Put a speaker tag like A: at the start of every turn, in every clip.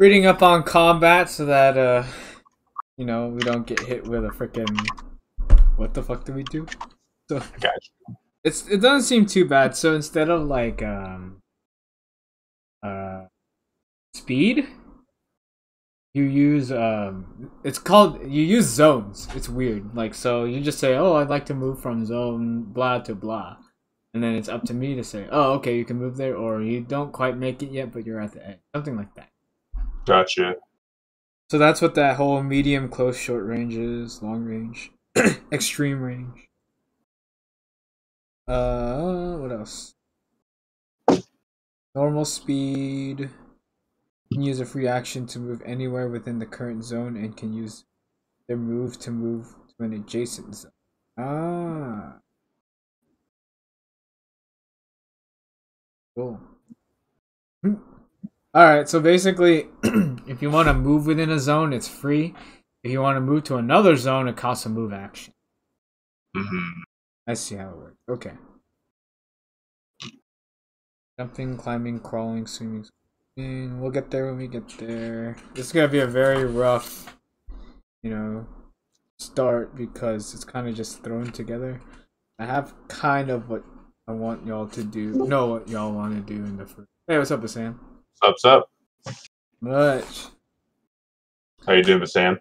A: reading up on combat so that uh you know we don't get hit with a freaking what the fuck do we do? So
B: Gotcha.
A: it's it doesn't seem too bad. So instead of like um uh speed, you use um it's called you use zones. It's weird. Like so you just say, "Oh, I'd like to move from zone blah to blah." And then it's up to me to say, "Oh, okay, you can move there," or you don't quite make it yet, but you're at the end, something like that.
B: Gotcha.
A: So that's what that whole medium, close, short range is, long range, extreme range. Uh, what else? Normal speed. Can use a free action to move anywhere within the current zone and can use their move to move to an adjacent zone. Ah. Cool. Alright, so basically, if you want to move within a zone, it's free. If you want to move to another zone, it costs a move action.
B: hmm
A: I see how it works. Okay. Jumping, climbing, crawling, swimming. swimming. We'll get there when we get there. This is gonna be a very rough, you know, start because it's kind of just thrown together. I have kind of what I want y'all to do. Know what y'all want to do in the first. Hey, what's up, Sam?
B: What's up?
A: Much.
B: How you doing, Sam?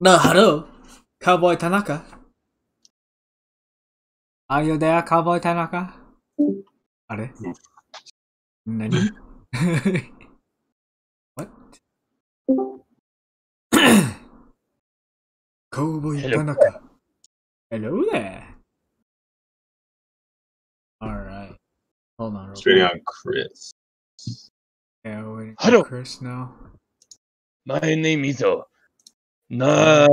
A: No, hello, Cowboy Tanaka. Are you there, Cowboy Tanaka? あれ何 What? Cowboy
C: Hello.
A: Tanaka. Hello there. Hold on. real
B: waiting
A: quick.
B: on Chris.
A: Yeah, we're waiting
C: Hello.
A: for Chris now.
C: My name is uh, Na.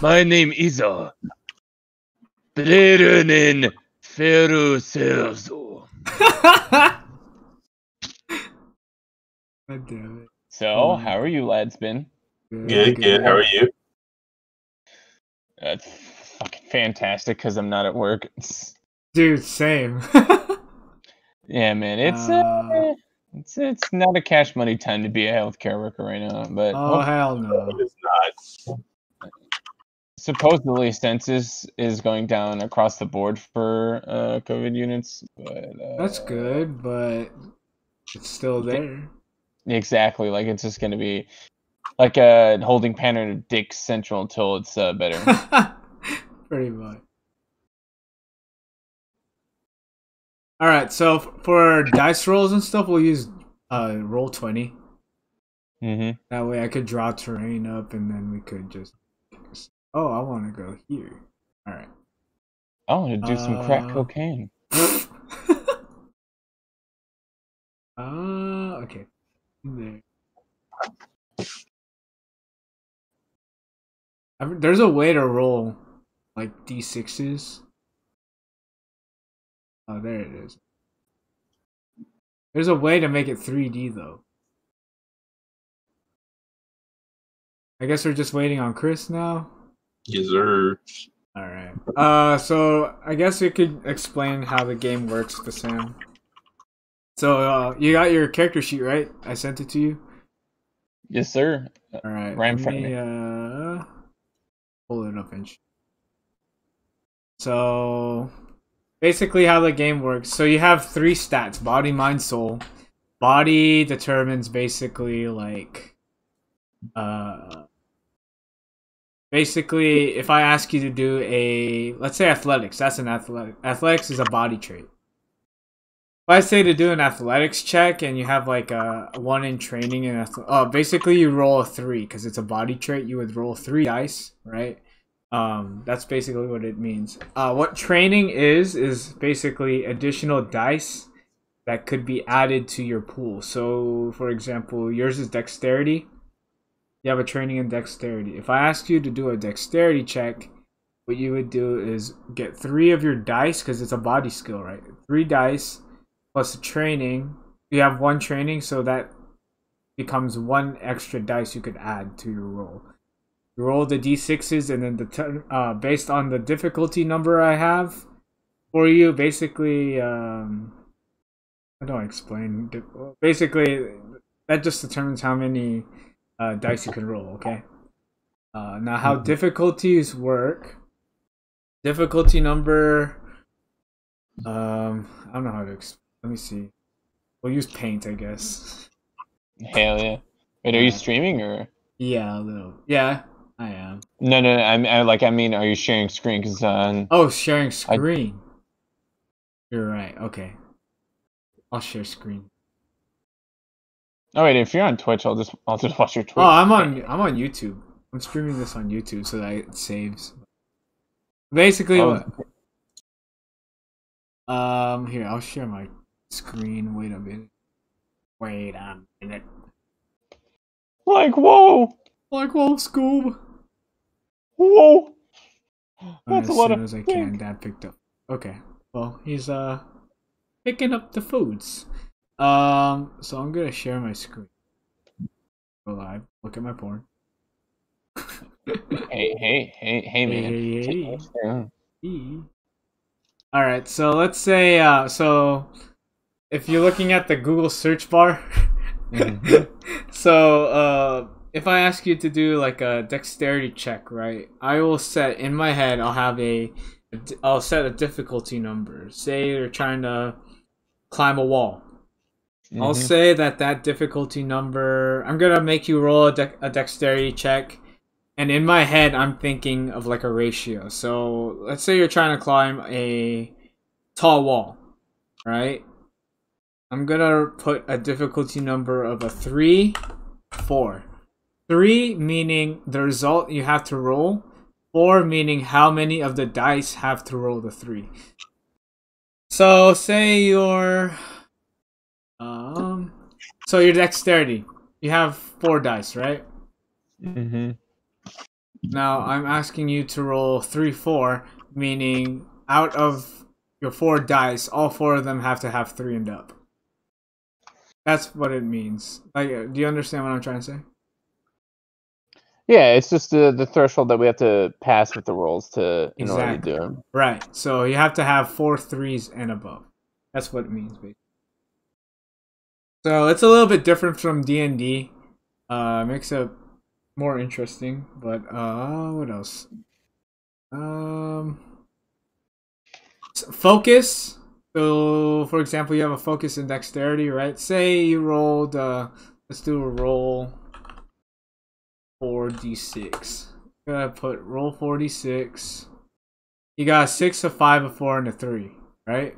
C: My name is uh, Breren Feruselzo.
A: God damn it.
C: So,
A: Mm.
C: how are you, lads? Been?
A: it.
B: Good, good. How are you?
C: That's fucking fantastic because I'm not at work.
A: Dude, same.
C: yeah, man, it's uh,
A: Uh,
C: it's it's not a cash money time to be a healthcare worker right now. But
A: oh, hell no.
B: It is not.
C: supposedly census is going down across the board for uh, COVID units. But uh,
A: That's good, but it's still there.
C: Exactly, like it's just gonna be like a holding pattern of Dick Central until it's uh, better.
A: Pretty much. All right, so for dice rolls and stuff, we'll use uh roll twenty.
C: hmm
A: That way, I could draw terrain up, and then we could just. Oh, I want to go here. All right.
C: I want to do some crack
A: Uh,
C: cocaine.
A: Ah, okay. There. I mean, there's a way to roll like d6s. Oh, there it is. There's a way to make it 3D though. I guess we're just waiting on Chris now.
B: Yes, sir.
A: All right. Uh, so I guess we could explain how the game works to Sam. So uh, you got your character sheet, right? I sent it to you.
C: Yes, sir.
A: All right.
C: Right in
A: let
C: front of me.
A: Uh, pull it up and. So, basically, how the game works. So you have three stats: body, mind, soul. Body determines basically like, uh, basically if I ask you to do a let's say athletics, that's an athletic. Athletics is a body trait. If I say to do an athletics check and you have like a, one in training and uh, basically you roll a three because it's a body trait. You would roll three dice, right? Um, that's basically what it means. Uh, what training is is basically additional dice that could be added to your pool. So, for example, yours is dexterity. You have a training in dexterity. If I ask you to do a dexterity check, what you would do is get three of your dice because it's a body skill, right? Three dice plus a training. You have one training, so that becomes one extra dice you could add to your roll. You roll the d6s, and then the t- uh, based on the difficulty number I have for you, basically, um, how don't explain? Basically, that just determines how many uh, dice you can roll. Okay. Uh, now, how
C: Mhm.
A: difficulties work? Difficulty number. Um, I don't know how to. Ex- let me see. We'll use paint, I guess.
C: Hell yeah. Wait, are you streaming or?
A: Yeah, a little. Yeah, I am.
C: No, no, no. I'm I, like I mean, are you sharing screen? Because uh,
A: Oh, sharing screen. You're right. Okay. I'll share screen.
C: oh wait, if you're on Twitch, I'll just I'll just watch your Twitch.
A: Oh, I'm on. I'm on YouTube. I'm streaming this on YouTube so that it saves. Basically,
C: Oh.
A: what? Um, here I'll share my screen. Wait a minute. Wait a minute.
C: Like whoa,
A: Like, whoa, Scoob.
C: Whoa. That's
A: as
C: a lot
A: soon
C: of
A: as I
C: pink.
A: can, Dad picked up. Okay. Well, he's uh picking up the foods. Um, so I'm gonna share my screen. Go live. Look at my porn.
C: Hey, hey, hey, hey, man.
A: Hey, hey, hey. All right. So let's say uh so if you're looking at the Google search bar,
C: Mhm.
A: so uh if I ask you to do like a dexterity check, right? I will set in my head. I'll have a, I'll set a difficulty number. Say you're trying to climb a wall. I'll
C: Mhm.
A: say that that difficulty number. I'm gonna make you roll a, de- a dexterity check, and in my head, I'm thinking of like a ratio. So let's say you're trying to climb a tall wall, right? I'm gonna put a difficulty number of a three, four. Three meaning the result you have to roll. Four meaning how many of the dice have to roll the three. So say your um so your dexterity. You have four dice, right?
C: Mm-hmm.
A: Now I'm asking you to roll three four, meaning out of your four dice, all four of them have to have three and up. That's what it means. Like, do you understand what I'm trying to say?
C: Yeah, it's just the the threshold that we have to pass with the rolls to in order to
A: Exactly.
C: do them.
A: Right. So you have to have four threes and above. That's what it means, basically. So it's a little bit different from D and D. Uh, makes it more interesting. But uh, what else? Um, focus. So, for example, you have a focus in dexterity, right? Say you rolled. Uh, let's do a roll. Four d six. Gonna put roll four d six. You got a six, a five, a four, and a three, right?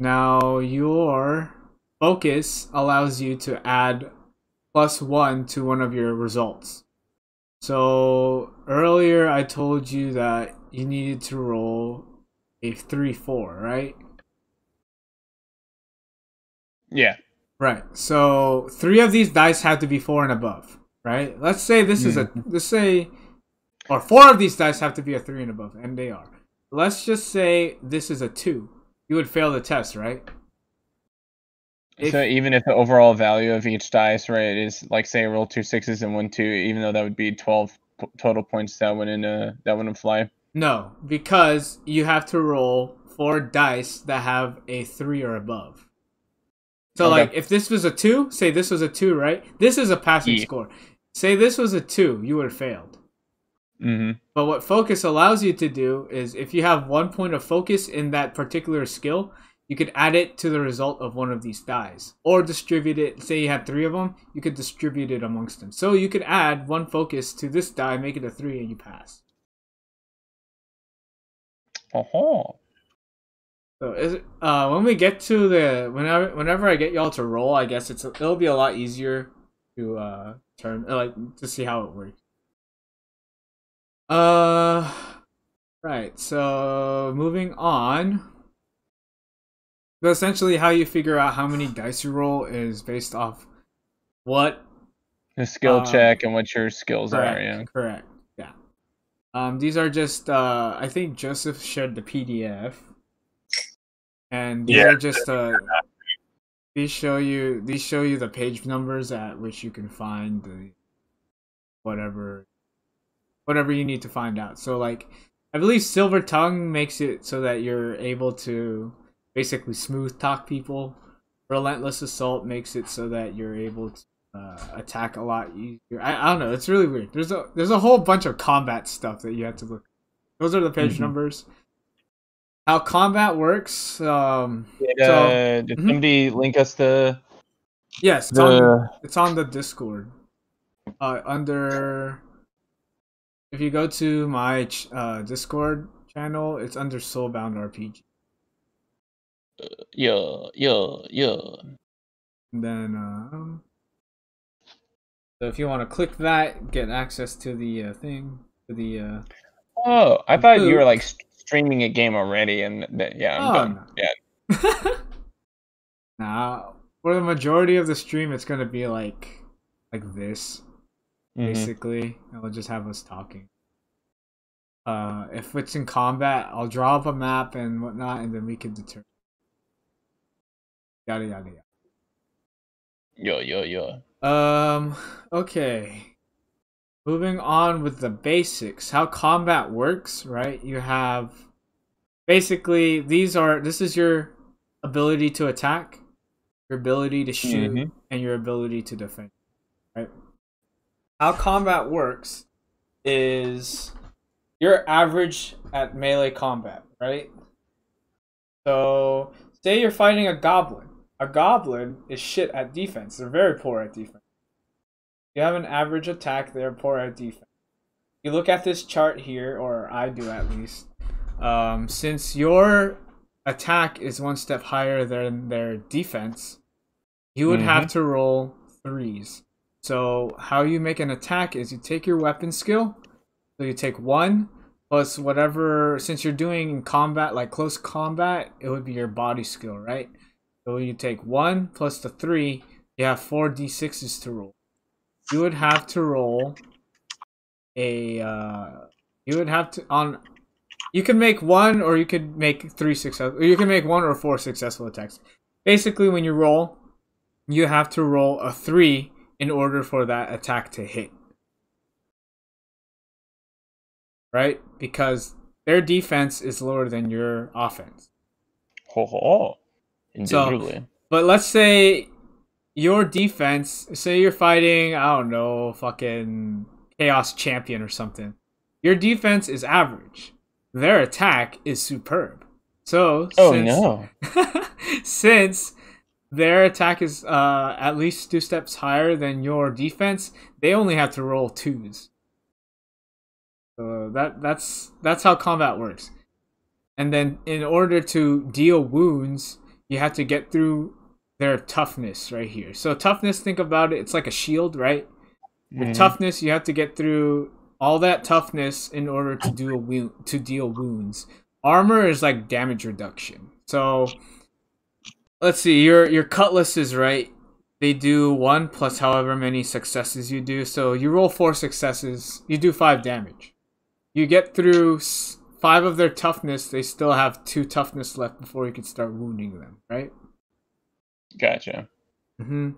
A: Now your focus allows you to add plus one to one of your results. So earlier I told you that you needed to roll a three, four, right?
C: Yeah.
A: Right. So three of these dice have to be four and above, right? Let's say this is a let's say or four of these dice have to be a three and above, and they are. Let's just say this is a two. You would fail the test, right? If-
C: so even if the overall value of each dice, right, is like say roll two sixes and one two, even though that would be twelve p- total points, that wouldn't uh, that wouldn't fly.
A: No, because you have to roll four dice that have a three or above. So
C: Okay.
A: like if this was a two, say this was a two, right? This is a passing
C: Yeah.
A: score. Say this was a two, you would have failed.
C: Mm-hmm.
A: But what focus allows you to do is if you have one point of focus in that particular skill, you could add it to the result of one of these dies or distribute it. Say you had three of them, you could distribute it amongst them. So you could add one focus to this die, make it a three, and you pass.
C: Uh-huh.
A: So is it, uh when we get to the whenever whenever I get y'all to roll, I guess it's it'll be a lot easier to uh turn like to see how it works. Uh right. So moving on. But essentially how you figure out how many dice you roll is based off what
C: The skill
A: Um,
C: check and what your skills
A: correct,
C: are. Yeah.
A: Correct. Yeah. Um, these are just. Uh, I think Joseph shared the PDF, and these
B: Yeah.
A: are just. Uh, these show you. These show you the page numbers at which you can find the whatever, whatever you need to find out. So like, I believe Silver Tongue makes it so that you're able to basically smooth talk people. Relentless assault makes it so that you're able to uh, attack a lot easier. I, I don't know. It's really weird. There's a there's a whole bunch of combat stuff that you have to look. Those are the page
C: Mhm.
A: numbers. How combat works? Um,
C: Did,
A: So-
C: uh, did
A: Mhm.
C: somebody link us the
A: yes, it's on,
C: the?
A: it's on the Discord. Uh, under if you go to my ch- uh, Discord channel, it's under Soulbound RPG.
C: Yeah, yeah, yeah.
A: And then, um, so if you want to click that, get access to the uh, thing, to the. Uh,
C: Oh, I thought you were like st- streaming a game already, and that, yeah, I'm
A: Oh,
C: done.
A: no.
C: Yeah,
A: nah, for the majority of the stream, it's gonna be like, like this,
C: Mhm.
A: basically. We'll just have us talking. Uh, if it's in combat, I'll draw up a map and whatnot, and then we can determine. Yada yada yada.
C: yeah, yeah, yeah.
A: Um, okay. Moving on with the basics. How combat works, right? You have basically these are this is your ability to attack, your ability to shoot,
C: Mhm.
A: and your ability to defend. Right? How combat works is you're average at melee combat, right? So say you're fighting a goblin. A goblin is shit at defense. They're very poor at defense. You have an average attack, they're poor at defense. You look at this chart here, or I do at least. Um, since your attack is one step higher than their defense, you would have to roll threes. So how you make an attack is you take your weapon skill. So you take one plus whatever. Since you're doing combat, like close combat, it would be your body skill, right? So you take one plus the three. You have four d6s to roll. You would have to roll a. Uh, you would have to on. You can make one, or you could make three success. Or you can make one or four successful attacks. Basically, when you roll, you have to roll a three in order for that attack to hit. Right? Because their defense is lower than your offense.
C: Ho ho.
A: So-
C: Indubitably.
A: But let's say your defense, say you're fighting, I don't know, fucking Chaos Champion or something. Your defense is average. Their attack is superb. So,
C: oh
A: since,
C: no.
A: since their attack is uh, at least two steps higher than your defense, they only have to roll twos. So that that's that's how combat works. And then in order to deal wounds, you have to get through their toughness right here. So toughness, think about it, it's like a shield, right? With
C: Mhm.
A: toughness, you have to get through all that toughness in order to do a wound to deal wounds. Armor is like damage reduction. So let's see, your your cutlass is right? They do one plus however many successes you do. So you roll four successes, you do five damage. You get through five of their toughness, they still have two toughness left before you can start wounding them, right?
C: Gotcha.
A: hmm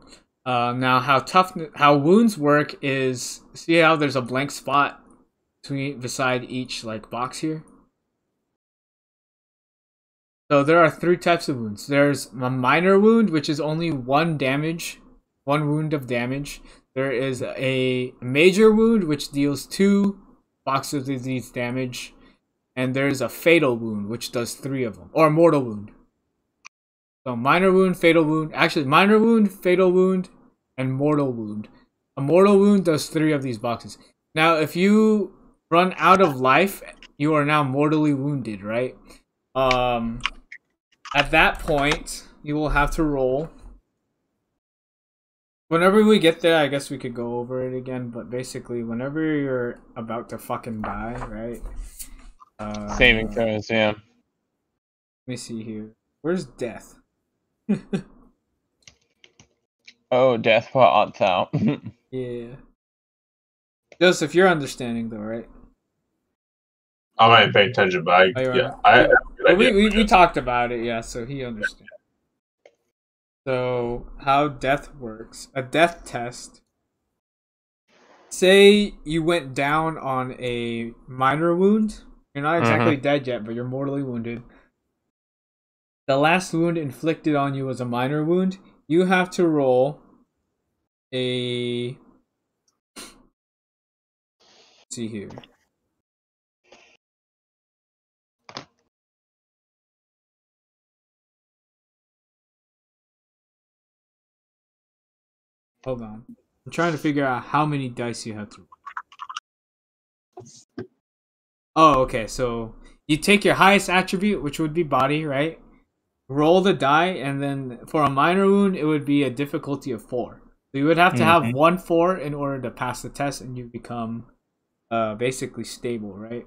A: Uh, now, how tough, how wounds work is see how there's a blank spot between beside each like box here. So there are three types of wounds. There's a minor wound, which is only one damage, one wound of damage. There is a major wound, which deals two boxes of these damage, and there's a fatal wound, which does three of them, or a mortal wound. So minor wound, fatal wound. Actually, minor wound, fatal wound, and mortal wound. A mortal wound does three of these boxes. Now, if you run out of life, you are now mortally wounded, right? Um, at that point, you will have to roll. Whenever we get there, I guess we could go over it again. But basically, whenever you're about to fucking die, right? Uh,
C: Saving throws, yeah.
A: Let me see here. Where's death?
C: Oh, death what art thou?
A: Yeah. Joseph, you're understanding though, right?
B: I might pay attention, but I,
A: Oh,
B: yeah,
A: right.
B: I, I have
A: Well, we, we, we talked about it, yeah, so he understands. So, how death works a death test. Say you went down on a minor wound. You're not exactly dead yet, but you're mortally wounded. The last wound inflicted on you was a minor wound, you have to roll a. See here. Hold on. I'm trying to figure out how many dice you have to. Oh, okay. So you take your highest attribute, which would be body, right? Roll the die, and then for a minor wound, it would be a difficulty of four. So you would have to have
C: Mhm.
A: one four in order to pass the test, and you become uh, basically stable, right?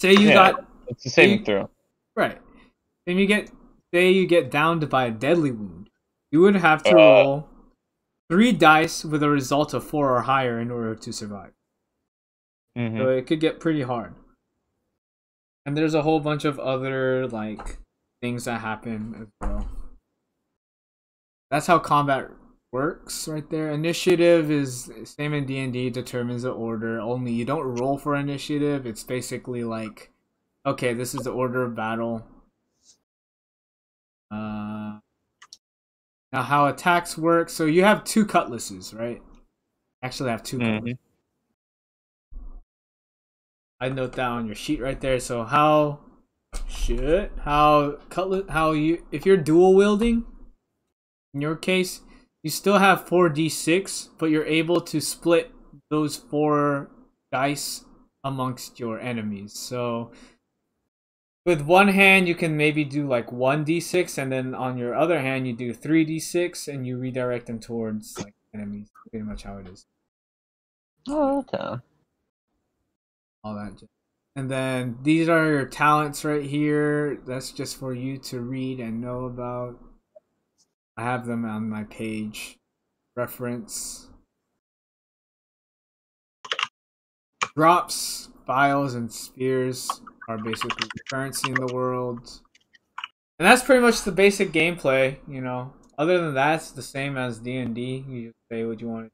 A: Say you
C: Yeah.
A: got
C: It's the saving
A: You-
C: throw.
A: right. Then you get say you get downed by a deadly wound, you would have to
C: Uh.
A: roll three dice with a result of four or higher in order to survive.
C: hmm
A: So it could get pretty hard. And there's a whole bunch of other like things that happen as well. That's how combat works right there. Initiative is same in D&D determines the order. Only you don't roll for initiative. It's basically like okay, this is the order of battle. Uh now how attacks work. So you have two cutlasses, right? Actually I have 2
C: Mhm.
A: cutlasses. I note that on your sheet right there. So how shit how cutlet how you if you're dual wielding in your case you still have 4d6 but you're able to split those four dice amongst your enemies. So with one hand you can maybe do like 1d6 and then on your other hand you do 3d6 and you redirect them towards like enemies. Pretty much how it is.
C: Oh, okay.
A: all that. And then these are your talents right here. That's just for you to read and know about. I have them on my page. Reference. Drops, files, and spears are basically currency in the world. And that's pretty much the basic gameplay, you know. Other than that, it's the same as D&D. You just say what you want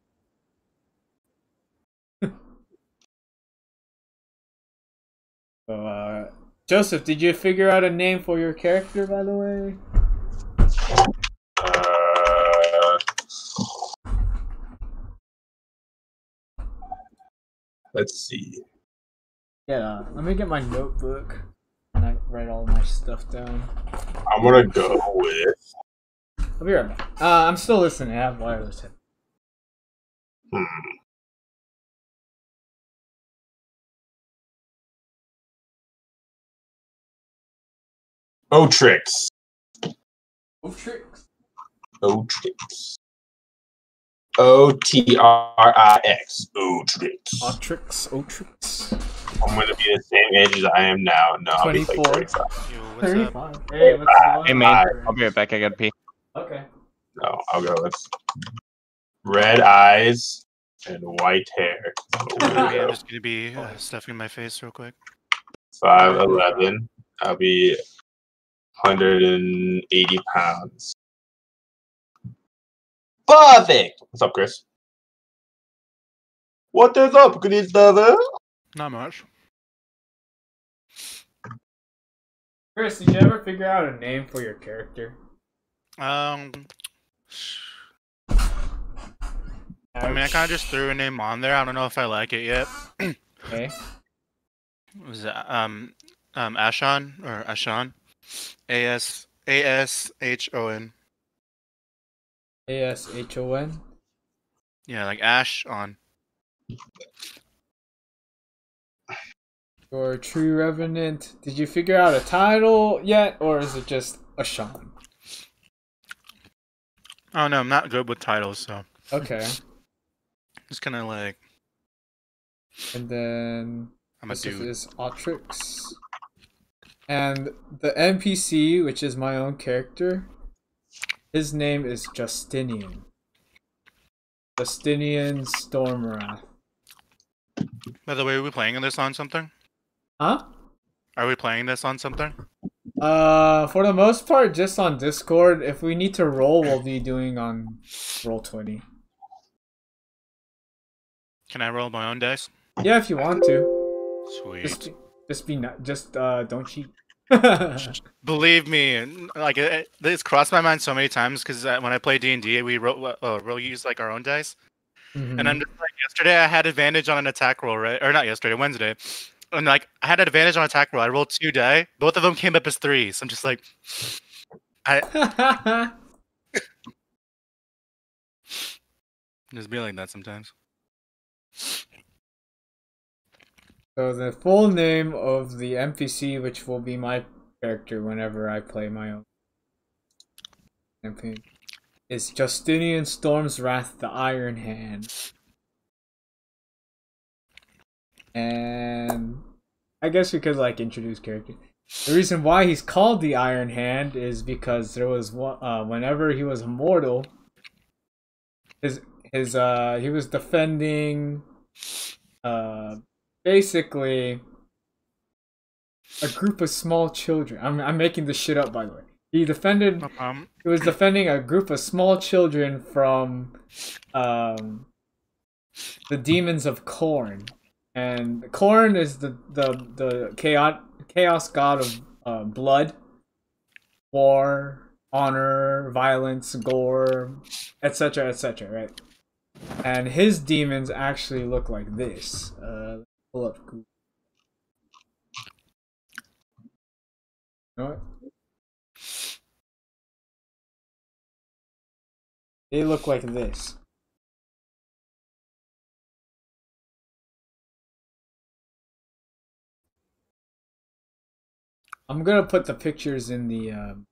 A: So, uh, Joseph, did you figure out a name for your character, by the way?
B: Uh, let's see.
A: Yeah, let me get my notebook and I write all my stuff down.
B: I'm gonna go with.
A: I'll be right back. Uh, I'm still listening. I have wireless.
B: Hmm. Otrix.
A: Oh, tricks.
B: Otrix. O T R I X. Otrix.
A: Oh, tricks. Oh, tricks.
B: I'm gonna be the same age as I am now. No, I'll be like
A: 24.
B: 35.
D: Yo, what's up?
A: Hey, what's going
C: Hey
A: on?
C: man, I'll be right back. I gotta pee.
A: Okay.
B: No, I'll go with red eyes and white hair.
D: Okay, I'm just gonna be uh, stuffing my face real quick.
B: Five eleven. I'll be hundred and eighty pounds. Perfect. What's up, Chris? What is up, Christopher?
D: Not much.
A: Chris, did you ever figure out a name for your character?
D: Um, I mean, I kind of just threw a name on there. I don't know if I like it yet.
A: Okay.
D: Was it, um, um, Ashon or Ashon? A S A S H O N.
A: A S H O N.
D: Yeah, like Ash on.
A: Or True Revenant. Did you figure out a title yet, or is it just a Sean?
D: Oh no, I'm not good with titles, so
A: Okay.
D: it's kind of like
A: And then
D: I'm a
A: this
D: dude.
A: is Otrix. And the NPC, which is my own character, his name is Justinian. Justinian Stormwrath.
D: By the way, are we playing this on something?
A: Huh?
D: Are we playing this on something?
A: Uh, for the most part, just on Discord. If we need to roll, we'll be doing on Roll Twenty.
D: Can I roll my own dice?
A: Yeah, if you want to.
D: Sweet.
A: Just, just be not. Just uh, don't cheat.
D: Believe me, like it, it- it's crossed my mind so many times because uh, when I play D and D, we wrote uh, we use like our own dice,
A: Mhm.
D: and I'm just like yesterday I had advantage on an attack roll, right? Or not yesterday, Wednesday, and like I had advantage on attack roll. I rolled two die, both of them came up as threes. I'm just like, I just be like that sometimes.
A: So the full name of the NPC, which will be my character whenever I play my own campaign, is Justinian Storm's Wrath, the Iron Hand. And I guess we could like introduce character. The reason why he's called the Iron Hand is because there was one uh, whenever he was immortal, his his uh he was defending uh basically a group of small children. I'm I'm making this shit up by the way. He defended
D: problem.
A: he was defending a group of small children from um, the demons of Khorne, and Khorne is the the the chaos chaos god of uh, blood, war, honor, violence, gore, etc., etc. Right, and his demons actually look like this. Uh, pull up. Google. Know what? They look like this. I'm gonna put the pictures in the um,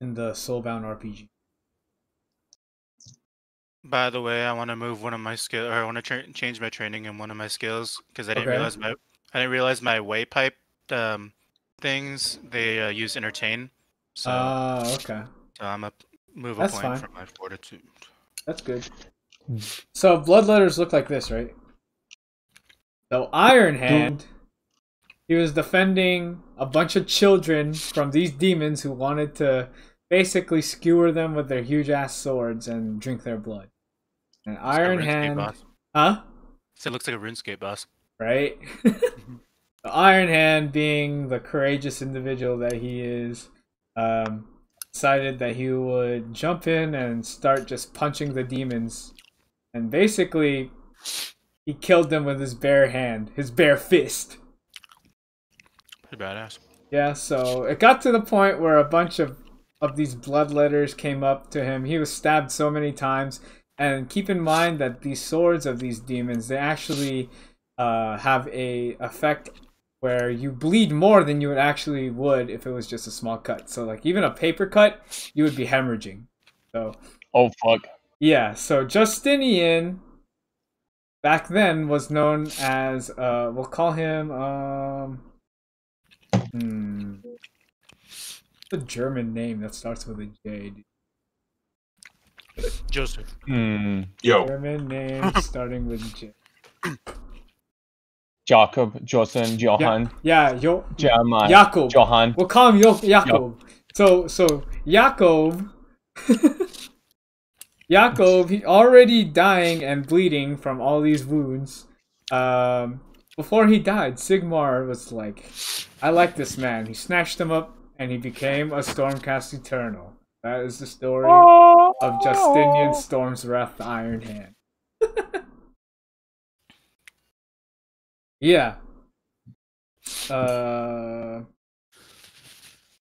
A: in the Soulbound RPG.
D: By the way, I want to move one of my skill, or I want to tra- change my training in one of my skills because I didn't
A: Okay.
D: realize my I didn't realize my way pipe um things they uh, use entertain. So,
A: Ah, okay,
D: so I'm gonna move a point
A: fine.
D: from my fortitude.
A: that's good. So bloodletters look like this, right? So Iron Hand, he was defending a bunch of children from these demons who wanted to basically skewer them with their huge ass swords and drink their blood.
D: Like
A: Iron
D: RuneScape
A: Hand,
D: boss.
A: huh?
D: So it looks like a RuneScape boss.
A: right? the Iron Hand, being the courageous individual that he is, um, decided that he would jump in and start just punching the demons. And basically, he killed them with his bare hand, his bare fist.
D: Pretty badass.
A: Yeah, so it got to the point where a bunch of of these bloodletters came up to him. He was stabbed so many times, and keep in mind that these swords of these demons they actually uh, have a effect where you bleed more than you would actually would if it was just a small cut. So like even a paper cut, you would be hemorrhaging. So
C: Oh fuck.
A: yeah, so Justinian back then was known as uh we'll call him um hmm the German name that starts with a J. dude.
D: Joseph.
C: Hmm.
B: Yo,
A: German name starting with J.
C: Jakob, Josen, Johann,
A: Yeah, Yo
C: Jeremiah,
A: Jakob.
C: Johann.
A: We'll call him Yo- Jakob. So so Jakob Jakob, he already dying and bleeding from all these wounds. Um, before he died, Sigmar was like, "I like this man." He snatched him up, and he became a Stormcast Eternal. That is the story of Justinian Storm's Wrath, the Iron Hand. yeah. Uh,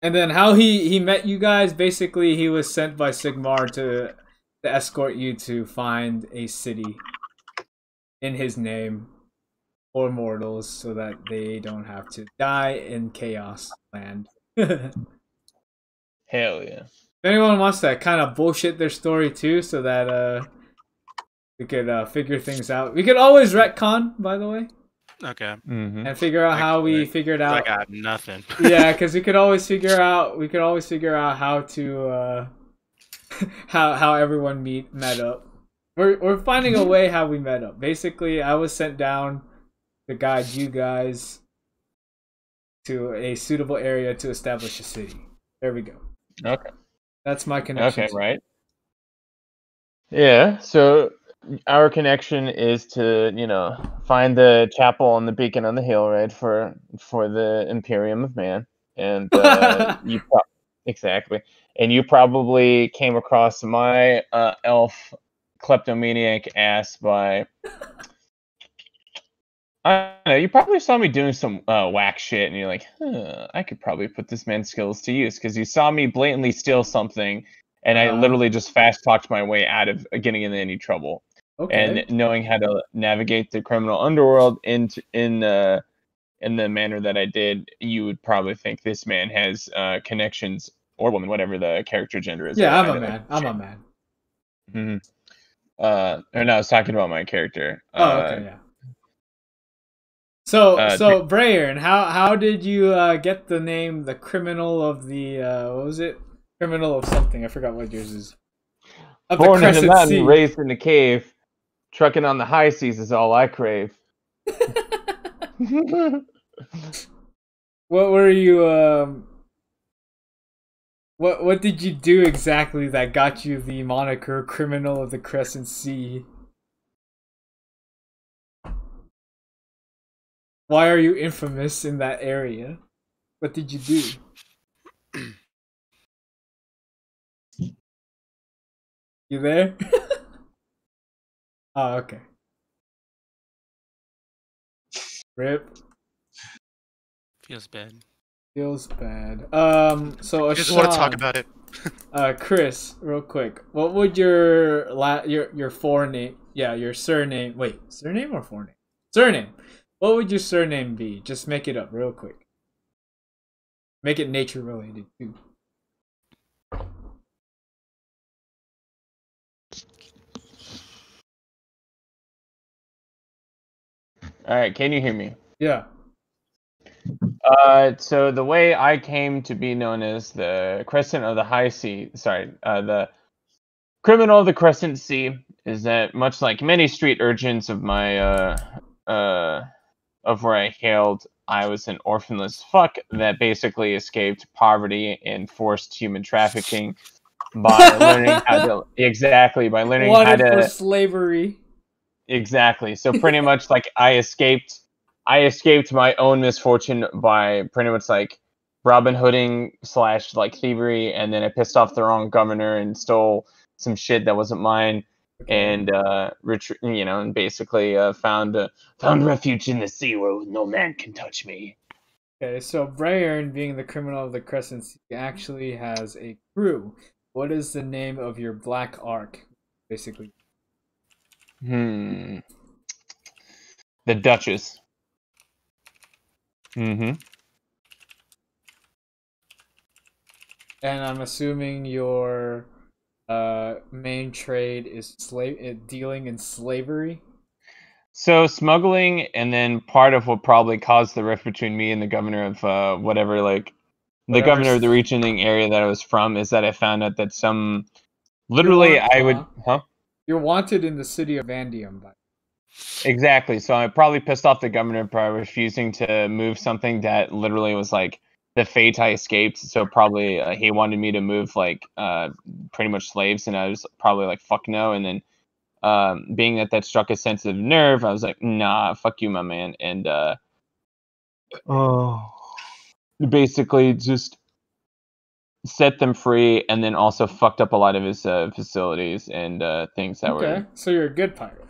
A: and then how he he met you guys? Basically, he was sent by Sigmar to to escort you to find a city in his name for mortals, so that they don't have to die in chaos land.
C: Hell yeah.
A: Anyone wants to kind of bullshit their story too, so that uh we could uh, figure things out. We could always retcon, by the way,
D: Okay.
C: Mm-hmm.
A: and figure out how we
D: Excellent.
A: figured
D: I
A: out.
D: got nothing.
A: yeah, because we could always figure out. We could always figure out how to uh how how everyone meet met up. We're we're finding a way how we met up. Basically, I was sent down to guide you guys to a suitable area to establish a city. There we go.
C: Okay.
A: That's my connection.
C: Okay, right. Yeah, so our connection is to you know find the chapel on the beacon on the hill, right? For for the Imperium of Man, and uh, you pro- exactly, and you probably came across my uh, elf kleptomaniac ass by. I know. You probably saw me doing some uh, whack shit, and you're like, huh, "I could probably put this man's skills to use," because you saw me blatantly steal something, and I
A: Uh-huh.
C: literally just fast talked my way out of getting into any trouble
A: Okay.
C: and knowing how to navigate the criminal underworld in in uh, in the manner that I did, you would probably think this man has uh, connections or woman, whatever the character gender is.
A: yeah, I'm a man. I'm a man.
C: Mhm. Uh, or no, I was talking about my character.
A: Oh,
C: uh,
A: okay, yeah. So,
C: uh,
A: so Brayer, how how did you uh, get the name the criminal of the uh, what was it? Criminal of something. I forgot what yours is. Of the
C: Born in the mountain,
A: Sea.
C: raised in the cave, trucking on the high seas is all I crave.
A: What were you um what what did you do exactly that got you the moniker criminal of the Crescent Sea? Why are you infamous in that area? What did you do? you there? oh, okay. Rip.
D: Feels bad.
A: Feels bad. Um. So
D: I just want to talk about it.
A: Uh, Chris, real quick. What would your la- your your forename? Yeah, your surname. Wait, surname or forename? Surname. What would your surname be? Just make it up real quick. Make it nature related too.
C: all right, can you hear me?
A: Yeah.
C: Uh, so the way I came to be known as the Crescent of the High Sea, sorry, uh, the criminal of the Crescent Sea, is that much like many street urchins of my uh, uh, of where I hailed, I was an orphanless fuck that basically escaped poverty and forced human trafficking by learning how to exactly by learning how
A: Wanted for
C: to
A: slavery.
C: Exactly. So pretty much like I escaped I escaped my own misfortune by pretty much like Robin Hooding slash like thievery and then I pissed off the wrong governor and stole some shit that wasn't mine and uh retr- you know and basically uh found uh, found refuge in the sea where no man can touch me.
A: Okay, so Brayern, being the criminal of the Crescent Sea, actually has a crew. What is the name of your black ark? Basically.
C: Hmm. The Duchess. Mm-hmm.
A: And I'm assuming your uh, main trade is slave uh, dealing in slavery.
C: So smuggling, and then part of what probably caused the rift between me and the governor of uh, whatever, like the governor of the regioning area that I was from, is that I found out that some, literally,
A: want-
C: I would,
A: uh,
C: huh?
A: You're wanted in the city of Vandium. By
C: Exactly. So I probably pissed off the governor by refusing to move something that literally was like the fate I escaped. So probably uh, he wanted me to move like uh, pretty much slaves, and I was probably like fuck no. And then um, being that that struck a sensitive nerve, I was like nah, fuck you, my man. And uh, oh, basically just set them free, and then also fucked up a lot of his uh, facilities and uh, things that were
A: okay, so you're a good pirate.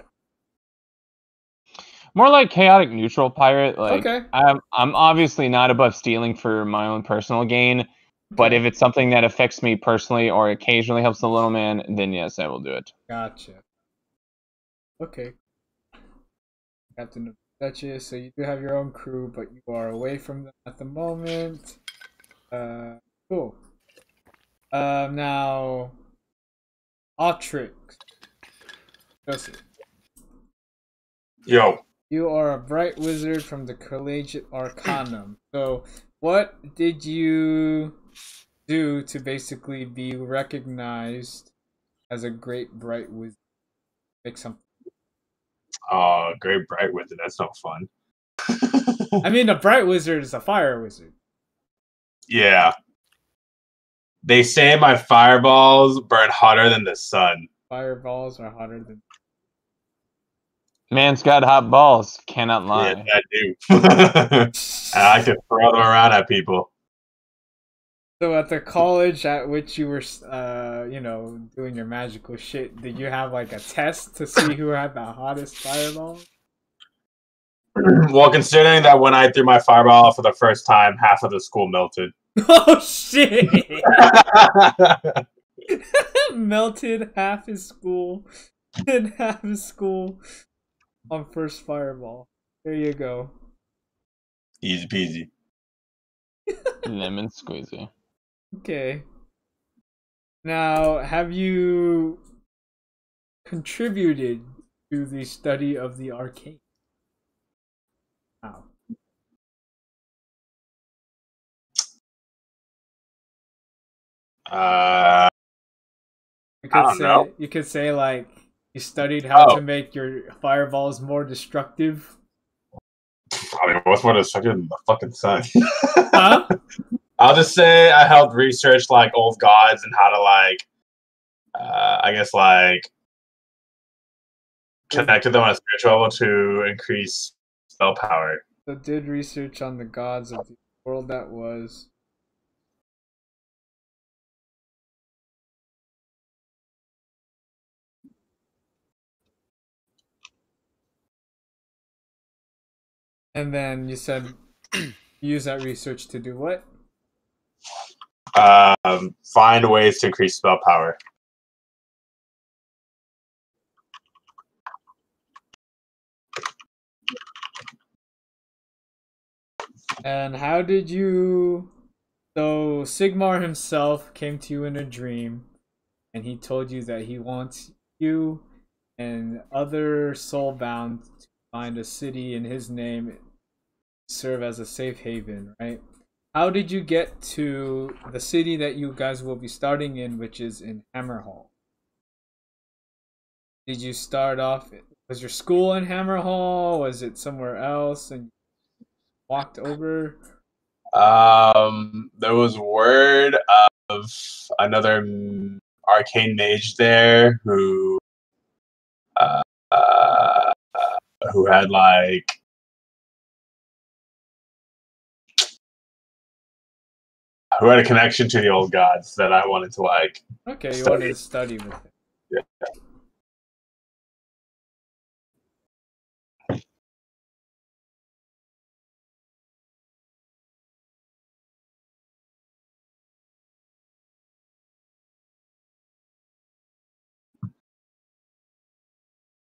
C: More like chaotic neutral pirate. Like
A: okay,
C: I'm I'm obviously not above stealing for my own personal gain, but if it's something that affects me personally or occasionally helps the little man, then yes, I will do it.
A: gotcha. Okay, Captain of Duchess. So you do have your own crew, but you are away from them at the moment. Uh, cool. Um, now, Autrix. Joseph.
B: Yo,
A: You are a bright wizard from the Collegiate Arcanum. So, what did you do to basically be recognized as a great bright wizard? Make something.
B: uh, great bright wizard. That's not fun.
A: I mean, a bright wizard is a fire wizard.
B: yeah. They say my fireballs burn hotter than the sun.
A: Fireballs are hotter than.
C: Man's got hot balls. Cannot lie.
B: Yeah, I do. and I like to throw them around at people.
A: So at the college at which you were, uh, you know, doing your magical shit, did you have like a test to see who had the hottest fireball?
B: well, considering that when I threw my fireball for the first time, half of the school melted.
A: Oh shit! Melted half his school and half his school on first fireball. There you go.
B: Easy peasy.
C: Lemon squeezy.
A: Okay. Now, have you contributed to the study of the arcane? Wow.
B: Uh,
A: You
B: I
A: could
B: don't
A: say
B: know.
A: you could say like you studied how
B: Oh.
A: to make your fireballs more destructive.
B: I mean, what's more destructive than the fucking sun?
A: Huh?
B: I'll just say I helped research like old gods and how to like, uh, I guess like connect to them on a spiritual level to increase spell power.
A: So did research on the gods of the world that was. And then you said use that research to do what?
B: Um, find ways to increase spell power.
A: And how did you? So Sigmar himself came to you in a dream, and he told you that he wants you and other soulbound to find a city in his name, serve as a safe haven, right? How did you get to the city that you guys will be starting in, which is in Hammerhal? Did you start off? Was your school in Hammerhal? Was it somewhere else? And walked over.
B: Um, there was word of another arcane mage there who, uh, uh, who had like who had a connection to the old gods that I wanted to like.
A: Okay, you
B: Study.
A: wanted to study with it.
B: Yeah.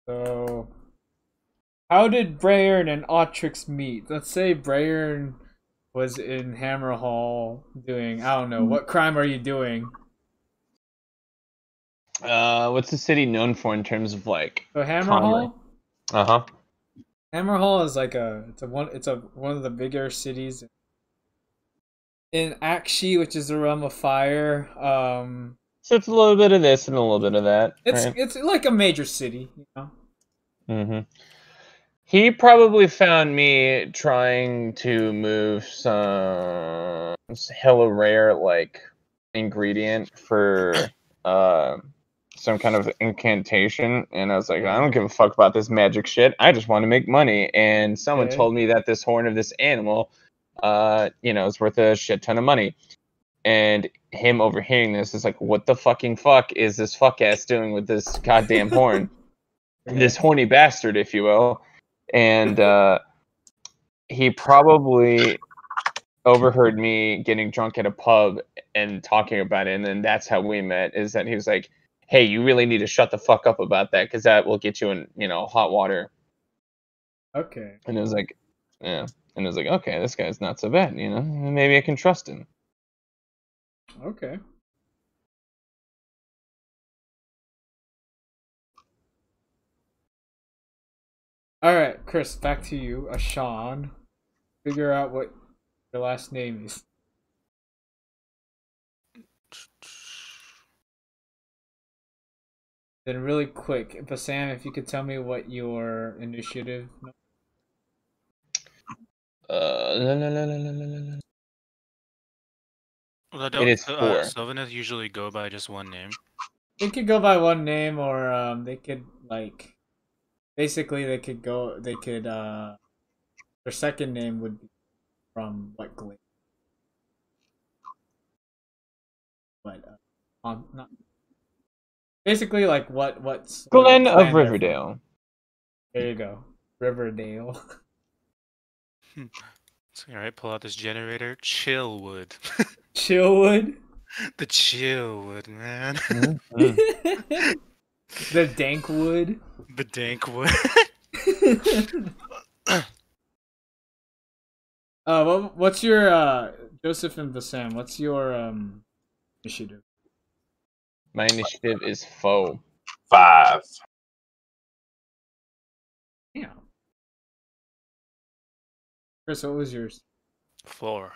A: So, how did Brayern and Autrix meet? Let's say Brayern was in Hammerhal doing, I don't know, what crime are you doing?
C: Uh, what's the city known for in terms of like?
A: So Hammerhal,
C: Uh huh.
A: Hammerhal is like a, it's a one, it's a one of the bigger cities in Aqshy, which is the realm of fire. Um,
C: So it's a little bit of this and a little bit of that.
A: it's
C: right?
A: it's like a major city, you know.
C: hmm He probably found me trying to move some hella rare like ingredient for uh, some kind of incantation, and I was like, I don't give a fuck about this magic shit. I just want to make money. And someone
A: Okay.
C: told me that this horn of this animal, uh, you know, is worth a shit ton of money. And him overhearing this is like, what the fucking fuck is this fuck ass doing with this goddamn horn? this horny bastard, if you will. And uh, he probably overheard me getting drunk at a pub and talking about it. And then that's how we met is that he was like, hey, you really need to shut the fuck up about that because that will get you in, you know, hot water.
A: Okay.
C: And it was like, yeah. And it was like, okay, this guy's not so bad, you know? Maybe I can trust him.
A: Okay. All right, Chris, back to you. Ashan, figure out what your last name is. Then, really quick, but Sam, if you could tell me what your initiative.
C: Uh, la, la, la, la, la, la, la.
D: Well, I
C: It
D: don't- uh,
C: four.
D: Sylvaneth usually go by just one name.
A: They could go by one name, or um, they could like. Basically they could go. They could. uh Their second name would be from what glade? But uh, um, not basically like what what's
C: Glen
A: what
C: of
A: clan they're from.
C: Riverdale.
A: There you go, Riverdale.
D: So, all right, pull out this generator. Chillwood.
A: Chillwood.
D: the Chillwood, man.
A: The Dankwood.
D: The Dankwood.
A: uh, what, what's your uh Joseph and Bassam? What's your um initiative?
C: My initiative is foe.
B: Five.
A: Yeah. Chris, what was yours?
D: Four.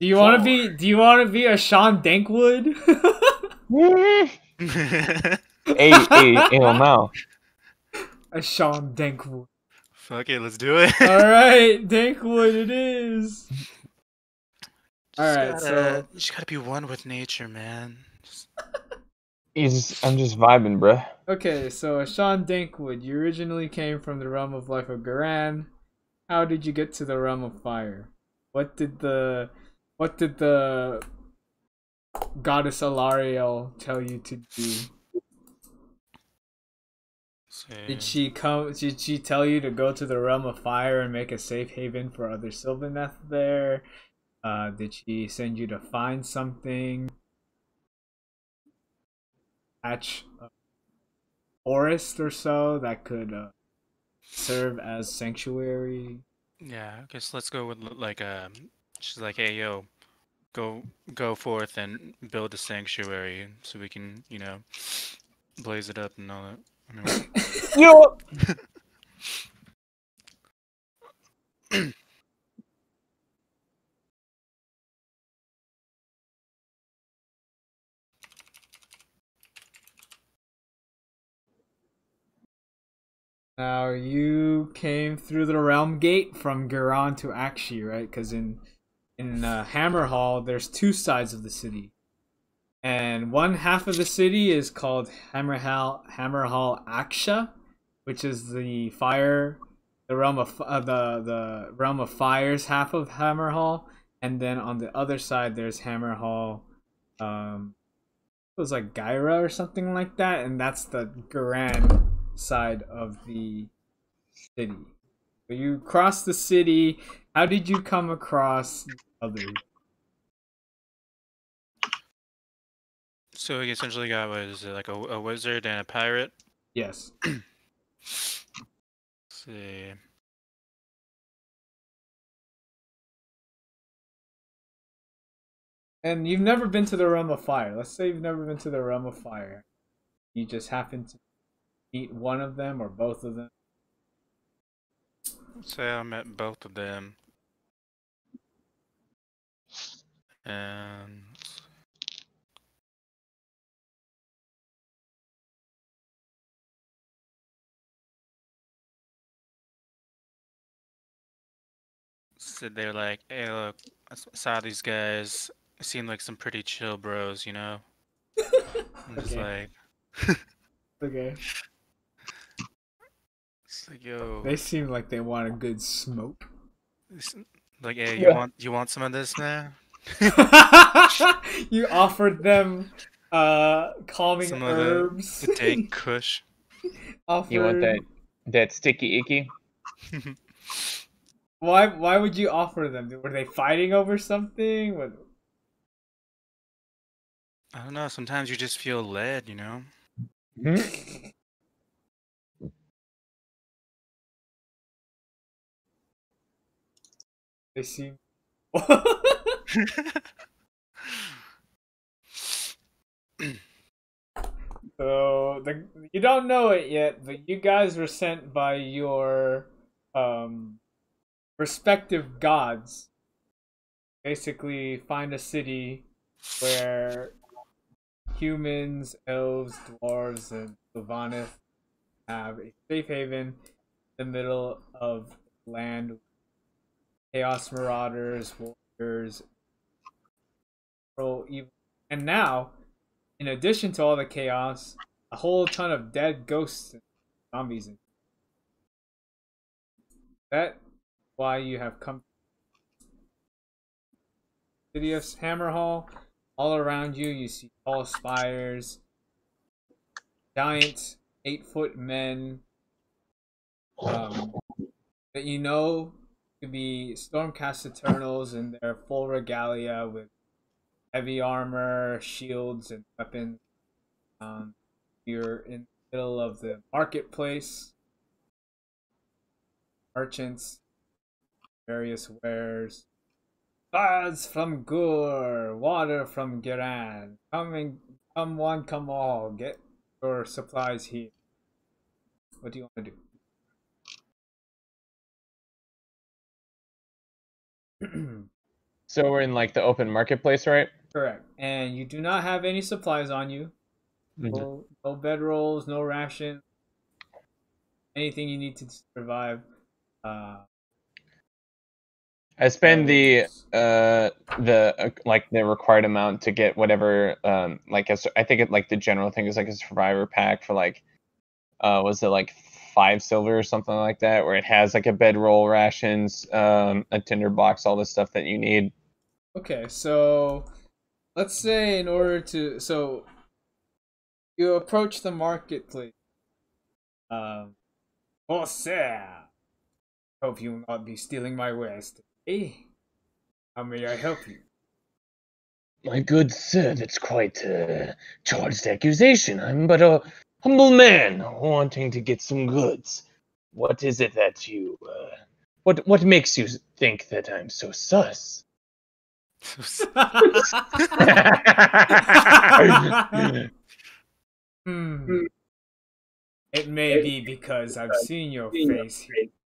A: Do you want to be? Do you want to be a Sean Dankwood?
C: hey, hey, hell no.
A: a Sean Dankwood.
D: Fuck it, let's do it.
A: All right, Dankwood it is. All
D: Just
A: right,
D: gotta-
A: so
D: you just gotta be one with nature, man. Just-
C: He's, I'm just vibing, bruh.
A: okay, so Sean Dankwood, you originally came from the realm of life of Ghyran. How did you get to the realm of fire? What did the what did the goddess Alarielle tell you to do? Did she come? Did she tell you to go to the realm of fire and make a safe haven for other Sylvaneth there? Uh, did she send you to find something? Hatch a forest or so that could uh, serve as sanctuary.
D: Yeah, I guess let's go with like um. She's like, hey yo, go go forth and build a sanctuary so we can, you know, blaze it up and all that. Mean,
A: Now you came through the realm gate from Ghyran to Aqshy, right? Because in in uh, Hammerhal, there's two sides of the city, and one half of the city is called Hammerhal Hammer Hall Aqsha, which is the fire, the realm of uh, the the realm of fires half of Hammerhal, and then on the other side there's Hammerhal, um, it was like Ghyra or something like that, and that's the Ghyran side of the city. So you cross the city. How did you come across the others?
D: So we essentially got what is it uh, like a, a wizard and a pirate.
A: Yes.
D: Let's see.
A: And you've never been to the realm of fire. Let's say you've never been to the realm of fire. You just happen to meet one of them or both of them.
D: Let's say I met both of them. And so they're like, hey, look, I saw these guys. Seem like some pretty chill bros, you know. I'm just
A: Okay.
D: like,
A: Okay.
D: it's like, yo,
A: They seem like they want a good smoke.
D: like, hey, you
C: Yeah.
D: want you want some of this, man?
A: you offered them uh calming
D: Some of the-
A: herbs.
D: To take Kush.
A: offered...
C: You want that that sticky icky?
A: Why why would you offer them? Were they fighting over something? What
D: I don't know. Sometimes you just feel led, you know.
C: Hmm?
A: they seem So the you don't know it yet, but you guys were sent by your um respective gods. Basically, find a city where humans, elves, dwarves, and Sylvaneth have a safe haven in the middle of land. Chaos marauders, warriors, and now in addition to all the chaos, a whole ton of dead ghosts and zombies. That why you have come. City of Hammerhal. All around you, you see tall spires, giant eight foot men um, that you know to be Stormcast Eternals in their full regalia with heavy armor, shields, and weapons. Um, you're in the middle of the marketplace. Merchants, various wares. Buzz from Ghur, water from Ghyran. Come and come one, come all. Get your supplies here. What do you want to do?
C: So we're in like the open marketplace, right?
A: Correct. And you do not have any supplies on you. No, no bedrolls, no ration. Anything you need to survive. Uh,
C: I spend the uh the uh, like the required amount to get whatever um like I think it like the general thing is like a survivor pack for like uh was it like five silver or something like that where it has like a bedroll rations um a tinder box all the stuff that you need.
A: Okay, so let's say in order to so you approach the marketplace. Um, oh sir, hope you will not be stealing my wares today. How may I help you?
C: My good sir, that's quite a charged accusation. I'm but a humble man wanting to get some goods. What is it that you, uh, what what makes you think that I'm so sus?
A: hmm. It may be because I've seen your face.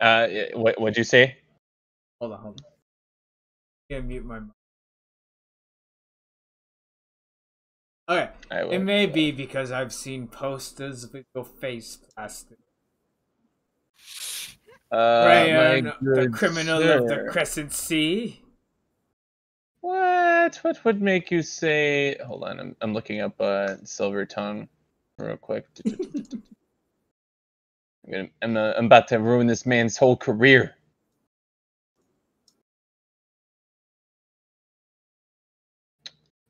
C: Uh, what what'd you say?
A: Hold on, hold on. Yeah, mute my mic. Okay,
C: will.
A: it may be because I've seen posters with your face plastered.
C: Uh,
A: the criminal of the. Crescent Sea.
C: What? What would make you say? Hold on, I'm I'm looking up uh Silver Tongue real quick. I'm gonna, I'm, about to ruin this man's whole career.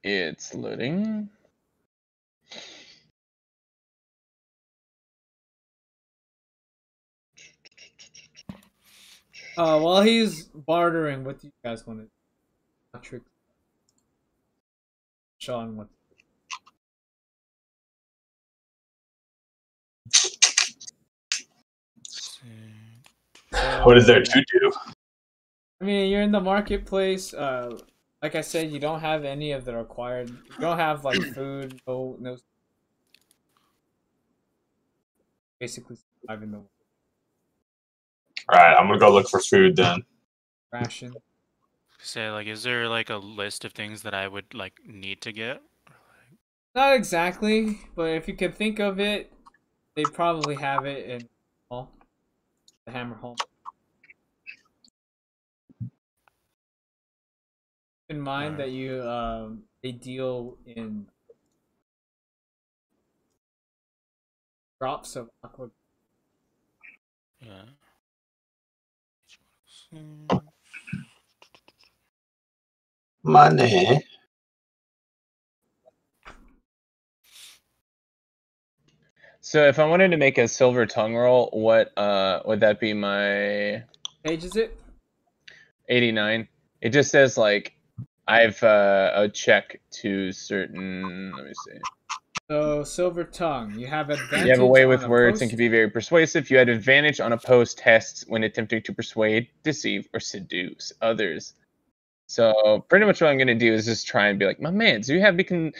C: It's loading.
A: Uh, while he's bartering, what do you guys want to? Patrick, Sean, what?
B: What is there to do?
A: I mean, you're in the marketplace. Uh, like I said, you don't have any of the required. You don't have like food. No, no. Basically, surviving the
B: All right, I'm gonna go look for food then.
A: ration.
D: Say like, is there like a list of things that I would like need to get?
A: Not exactly, but if you can think of it, they probably have it in all the Hammer Home. Keep in mind that you um they deal in drops of aqua.
D: Yeah.
B: Money.
C: So if I wanted to make a silver tongue roll, what uh would that be my
A: Page is it?
C: 89? It just says like I've uh, a check to certain. Let me see.
A: So silver tongue. You have advantage.
C: You have a way with
A: a
C: words and can be very persuasive. You had advantage on opposed tests when attempting to persuade, deceive, or seduce others. So pretty much what I'm going to do is just try and be like, my man, do you have me con-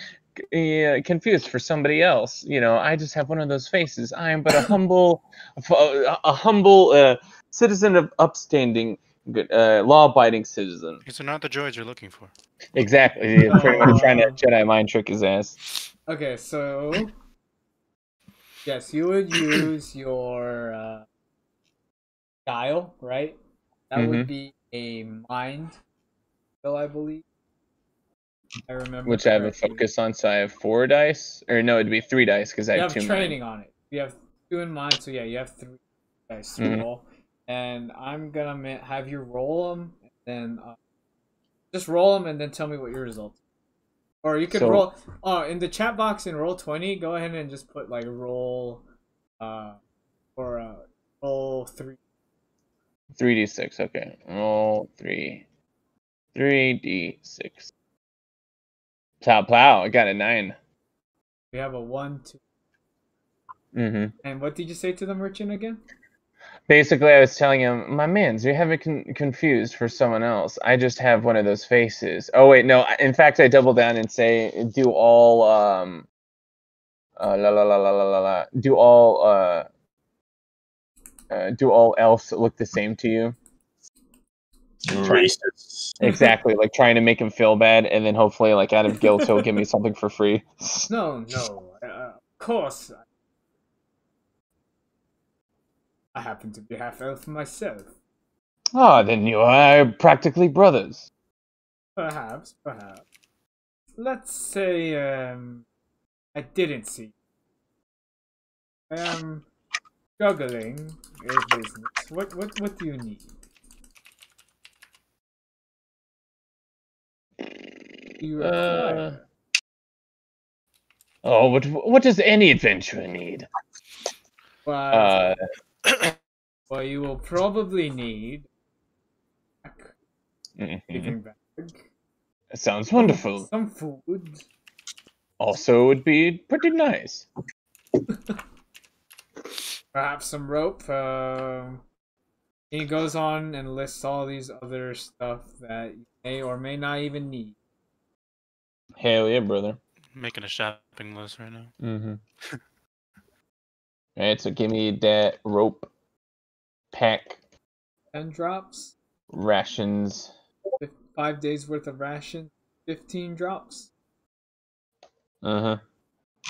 C: uh, confused for somebody else? You know, I just have one of those faces. I am but a humble, a, a humble uh, citizen of upstanding, good, uh, law-abiding citizen.
D: These are not the droids you're looking for.
C: Exactly. Yeah, pretty much trying to Jedi mind trick his ass.
A: Okay, so yes, you would use your uh, guile, right? That
C: Mm-hmm.
A: would be a mind skill, I believe. I remember.
C: Which I have a focus on, so I have four dice. Or no, it'd be three dice because I have,
A: have
C: two
A: training on it. You have two in mind, so yeah, you have three dice to
C: Mhm.
A: roll. And I'm gonna have you roll them, and then uh, just roll them, and then tell me what your results. Or you could
C: So-
A: roll. Oh, in the chat box in roll twenty, go ahead and just put like roll, uh, or uh, roll three.
C: Three d six. Okay, roll three. Three d six. Plow, plow. I got a nine.
A: We have a one, two,
C: Mm-hmm.
A: and what did you say to the merchant again?
C: Basically, I was telling him, my man's, you have it con- confused for someone else. I just have one of those faces. Oh wait, no. In fact, I double down and say, do all um, uh, la la la la la la la. Do all uh, uh, do all elves look the same to you?
B: Racist.
C: Exactly, like trying to make him feel bad, and then hopefully, like out of guilt, he'll give me something for free.
A: No, no. Uh, of course. I happen to be half elf myself.
C: Ah, then you are practically brothers.
A: Perhaps, perhaps. Let's say um, I didn't see. I am juggling a business. What, what, what do you need? You
C: Uh. Oh, what what does any adventurer need?
A: well,
C: Uh,
A: well, you will probably need
C: mhm.
A: sleeping bag,
C: sounds wonderful.
A: some food,
C: Also, would be pretty nice.
A: perhaps some rope. Um, he goes on and lists all these other stuff that you may or may not even need.
C: Hell yeah, brother.
D: Making a shopping list right now.
C: Mm-hmm. All right, so give me that rope, pack,
A: Ten drops,
C: rations.
A: five days worth of ration, fifteen drops.
C: Uh huh.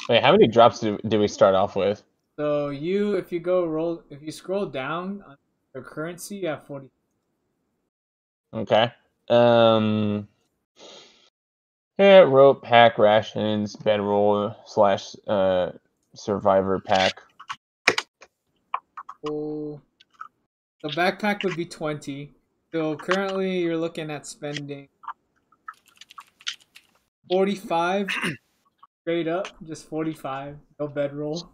C: Wait, how many drops do, do we start off with?
A: So you, if you go roll, if you scroll down on your currency, you have forty.
C: Okay. Um. Yeah, rope, pack, rations, bedroll slash uh survivor pack.
A: The backpack would be twenty. So currently, you're looking at spending forty-five straight up, just forty-five, no bedroll.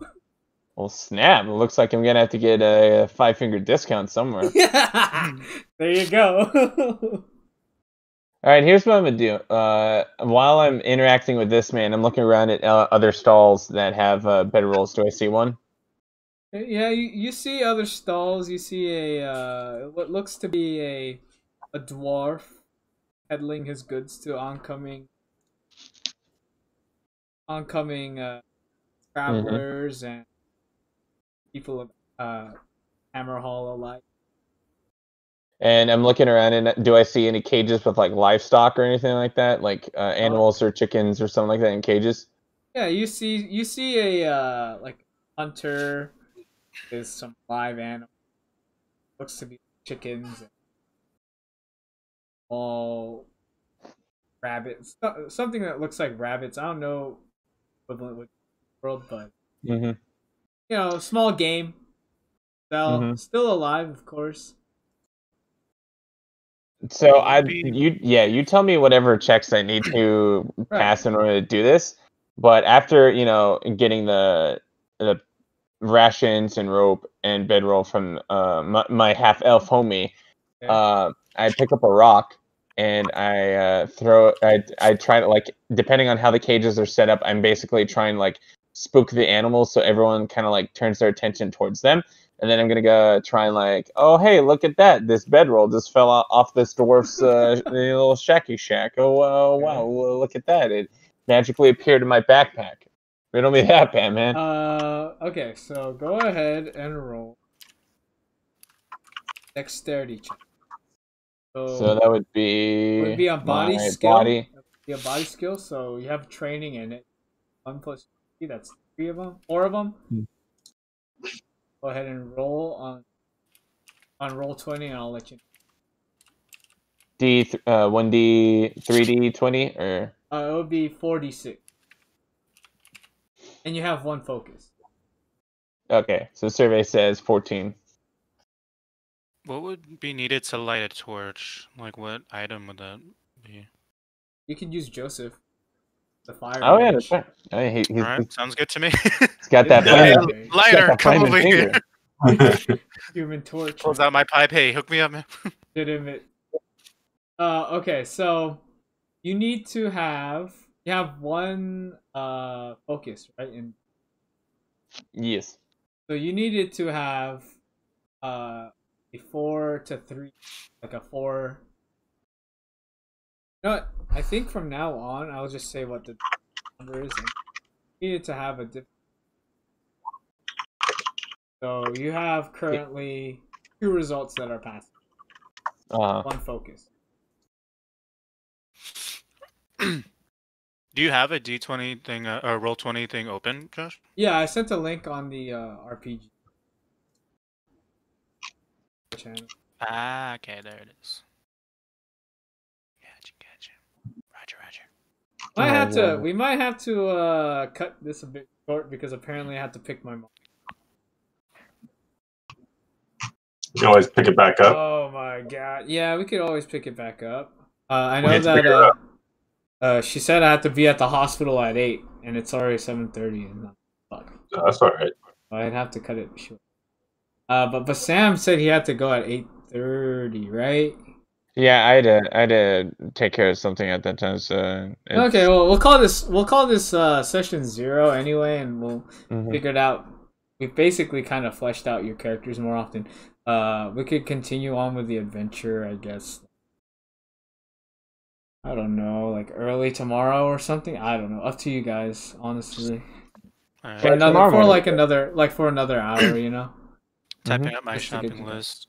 C: Well, snap! It looks like I'm gonna have to get a five finger discount somewhere.
A: there you go.
C: All right, here's what I'm gonna do. Uh, while I'm interacting with this man, I'm looking around at uh, other stalls that have uh, rolls. Do I see one?
A: yeah, you, you see other stalls. You see a uh, what looks to be a a dwarf peddling his goods to oncoming oncoming uh, travelers and people of uh, Hammerhal alike.
C: And I'm looking around, and do I see any cages with like livestock or anything like that, like uh, animals or chickens or something like that in cages?
A: Yeah, you see you see a uh, like hunter with some live animal. Looks to be chickens and all rabbits. Something that looks like rabbits. I don't know equivalent with world, but
C: Mm-hmm.
A: you know, small game. Still,
C: Mhm.
A: still alive, of course.
C: So I, you, yeah, you tell me whatever checks I need to
A: Right.
C: pass in order to do this. But after you know getting the the rations and rope and bedroll from uh, my, my half elf homie,
A: Okay.
C: uh, I pick up a rock and I uh, throw. I I try to like depending on how the cages are set up. I'm basically trying like spook the animals so everyone kind of like turns their attention towards them. And then I'm gonna go try and like, oh hey, look at that! This bedroll just fell off this dwarf's uh, little shacky shack. Oh uh, wow, well, look at that! It magically appeared in my backpack. Riddle me that, Batman.
A: Uh, okay, so go ahead and roll dexterity check. So,
C: so that would be
A: would be a body skill.
C: body.
A: Be a body skill. So you have training in it. One plus three. That's three of them. Four of them. Go ahead and roll on on roll twenty, and I'll let you.
C: Know. D uh one D three D twenty or
A: Uh, it would be 46. And you have one focus.
C: Okay, so survey says 14.
D: What would be needed to light a torch? Like what item would that be?
A: You could use Joseph. The fire.
C: Oh yeah,
A: mage.
C: that's right. Oh, he, he's,
D: Alright, sounds good to me.
C: he's got that
A: Yeah.
C: plan.
D: Lighter,
C: that
D: come
C: flaming
D: over here.
C: finger.
A: Human torch.
D: Pulls out my pipe. Hey, hook me up, man.
A: legitimate. Uh, okay, so you need to have you have one uh focus, right? And
C: Yes.
A: so you needed to have uh a four to three, like a four. You know what? I think from now on, I'll just say what the number is. And you needed to have a diff- So you have currently two results that are passing.
C: Uh,
A: One focus.
D: Do you have a D twenty thing, uh, or roll twenty thing open, Josh?
A: Yeah, I sent a link on the uh, RPG channel.
D: Ah, okay, there it is. Gotcha, gotcha. Roger, Roger.
A: Might
C: Oh,
A: have to. We might have to uh, cut this a bit short because apparently I have to pick my mom.
B: You can always pick it back up.
A: Oh my god! Yeah, we could always pick it back up. Uh, I know that. Uh, uh, she said I have to be at the hospital at eight, and it's already seven thirty. And fuck,
B: No, that's all right.
A: I'd have to cut it short. Uh, but but Sam said he had to go at eight thirty, right?
C: Yeah, I had to I had to take care of something at that time. So
A: Okay, well we'll call this we'll call this uh, session zero anyway, and we'll
C: mhm.
A: it out we've basically kind of fleshed out your characters more often. Uh, we could continue on with the adventure, I guess. I don't know, like early tomorrow or something. I don't know. Up to you guys, honestly.
D: Alright,
A: For another,
C: tomorrow
A: for like another, like for another hour, you know.
D: typing up my
A: Just to get
D: shopping
A: you-
D: list.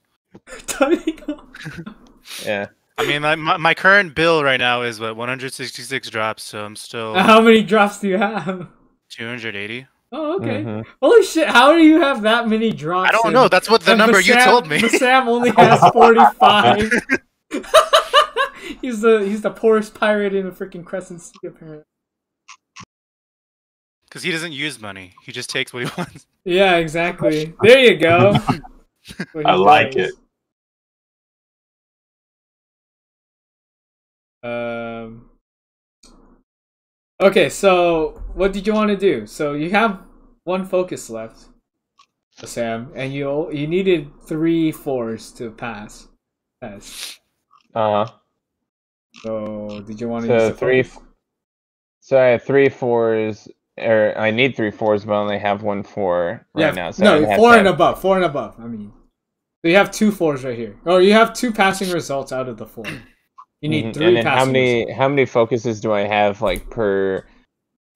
C: Yeah.
D: I mean, my, my my current bill right now is what 166 drops, so I'm still
A: How many drops do you have?
D: 280.
A: Oh, okay.
C: Mhm.
A: Holy shit! How do you have that many drops?
D: I don't
A: and-
D: know. That's what the
A: and
D: number you
A: Bassam-
D: told me.
A: Bassam only has forty-five. he's the he's the poorest pirate in the freaking Crescent Sea, apparently.
D: Because he doesn't use money. He just takes what he wants.
A: Yeah, exactly. There you go.
B: I like
A: does.
B: it.
A: Um. Okay, so what did you want to do? So you have one focus left, Sam, and you you needed three fours to pass. Pass.
C: Uh, huh.
A: So did you want to use
C: so
A: the
C: three.
A: focus?
C: So I have three fours, or I need three fours, but I only have one four right
A: yeah,
C: now. So
A: no, four and
C: have-
A: above. Four and above. I mean, so you have two fours right here. Oh, you have two passing results out of the four. You need
C: Mhm,
A: three
C: And then how many how many focuses do I have like per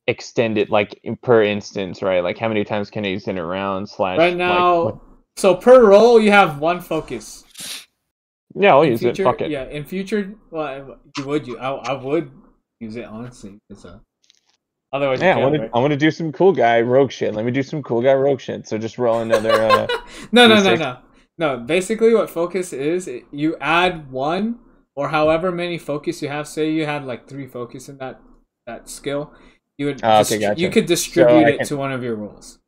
C: extended like per instance, right? Like how many times can I use in a round slash
A: Right now,
C: what-
A: so per roll you have one focus.
C: yeah, I'll
A: in
C: use
A: future,
C: it. Fuck it.
A: Yeah, in future, well, you would you? I, I would use it honestly. It's a, otherwise,
C: Yeah, I want to. I want to do some cool guy rogue shit. Let me do some cool guy rogue shit. So just roll another. Uh,
A: no, no, no, no, no. Basically, what focus is, it- you add one or however many focus you have. Say you had like three focus in that that skill, you would
C: Oh, okay, gotcha.
A: you could distribute
C: I
A: it
C: can-
A: to one of your rules.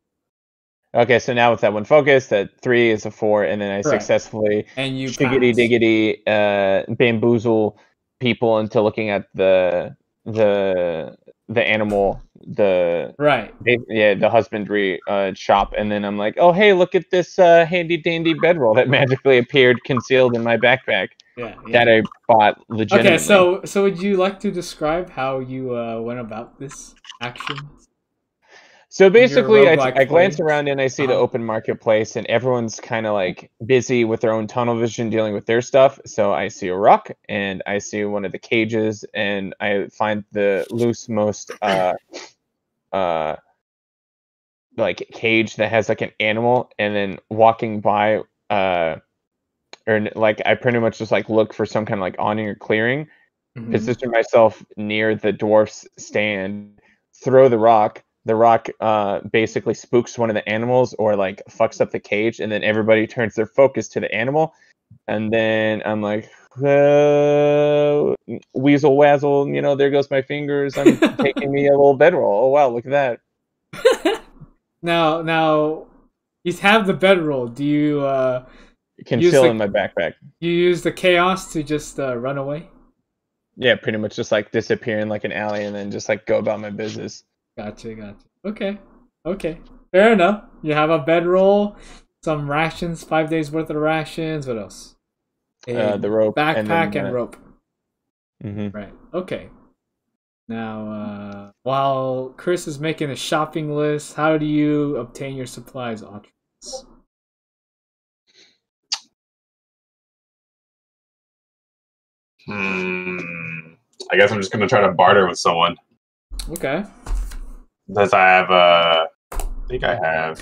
C: okay, so now with that one focus, that three is a four, and then I
A: Correct.
C: successfully
A: and you
C: shiggity
A: pass.
C: diggity uh, bamboozle people into looking at the the the animal the
A: Right.
C: yeah the husbandry uh, shop, and then I'm like, oh hey, look at this uh, handy dandy bedroll that magically appeared concealed in my backpack
A: Yeah. yeah.
C: that I bought legitimately.
A: Okay, so so would you like to describe how you uh, went about this action?
C: So basically, I, I glance around and I see the
A: Uh-huh.
C: open marketplace, and everyone's kind of like busy with their own tunnel vision dealing with their stuff. So I see a rock, and I see one of the cages, and I find the loose most uh, uh, like cage that has like an animal, and then walking by, uh, or like I pretty much just like look for some kind of like awning or clearing,
A: Mhm.
C: position myself near the dwarf's stand, throw the rock. The rock uh, basically spooks one of the animals or like fucks up the cage, and then everybody turns their focus to the animal. And then I'm like, uh, weasel wazzle, you know, there goes my fingers. I'm taking me a little bedroll. Oh wow, look at that.
A: now, now, you have the bedroll. Do you uh,
C: Conceal
A: the-
C: in my backpack.
A: you use the chaos to just uh, run away?
C: Yeah, pretty much just like disappear in like an alley and then just like go about my business.
A: Gotcha, gotcha. Okay, okay, fair enough. You have a bedroll, some rations, five days worth of rations. What else?
C: Uh, the rope
A: backpack
C: then,
A: and
C: uh,
A: rope.
C: mhm.
A: Right. Okay. Now, uh, while Chris is making a shopping list, how do you obtain your supplies, Autris?
B: Hmm. I guess I'm just gonna try to barter with someone.
A: Okay.
B: Since I have, uh, I think I have.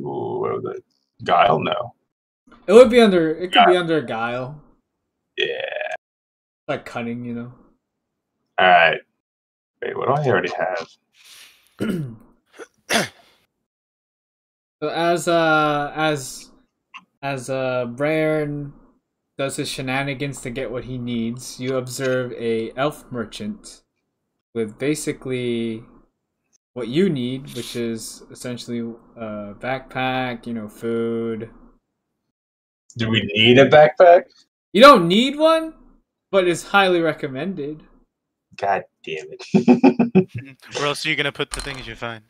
B: Ooh, what was it? Guile? No.
A: It would be under. It could be under guile,
B: Yeah.
A: like cunning, you know.
B: All right. Wait, what do I already have?
A: So as uh as as uh Braern does his shenanigans to get what he needs, you observe a elf merchant with basically what you need, which is essentially a backpack, you know, food.
B: Do we need a backpack?
A: You don't need one, but it's highly recommended.
B: God damn it!
D: Where else are you gonna put the things you find?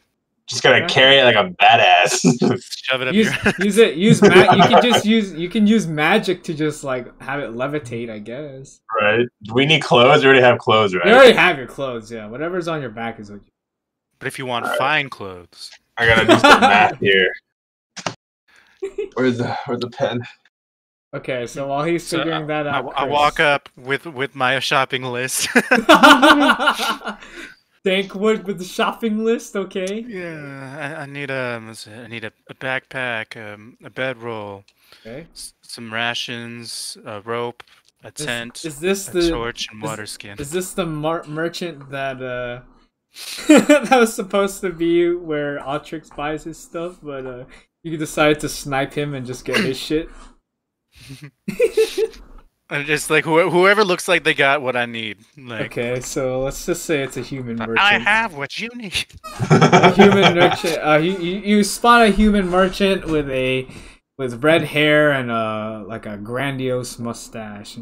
B: Just
A: gonna
B: carry it like a badass.
D: Shove it up
A: Use
D: your.
A: use it. Use ma- You can just use you can use magic to just like have it levitate. I guess.
B: right? Do we need clothes? We already have clothes, right?
A: You already have your clothes. Yeah, whatever's on your back is what you.
D: But if you want
B: Alright.
D: fine clothes,
B: I gotta do some math here. Where's the where's the pen?
A: Okay, so while he's
D: So,
A: figuring that
D: I,
A: out,
D: I walk up with with my shopping list.
A: Up. Dankwood with the shopping list. Okay.
D: yeah, I, I need a? I need a, a backpack, um, a bedroll,
A: Okay.
D: some rations, a rope, a
A: Is-
D: tent,
A: Is, this
D: a
A: the
D: torch, and
A: is-
D: water skin.
A: is this the merchant that uh that was supposed to be where Autrix buys his stuff, but uh you decided to snipe him and just get his shit?
D: And just like who, whoever looks like they got what I need. Like
A: Okay, so let's just say it's a human merchant.
D: I have what you need.
A: a human merchant. Uh, you, you you spot a human merchant with a with red hair and a like a grandiose mustache.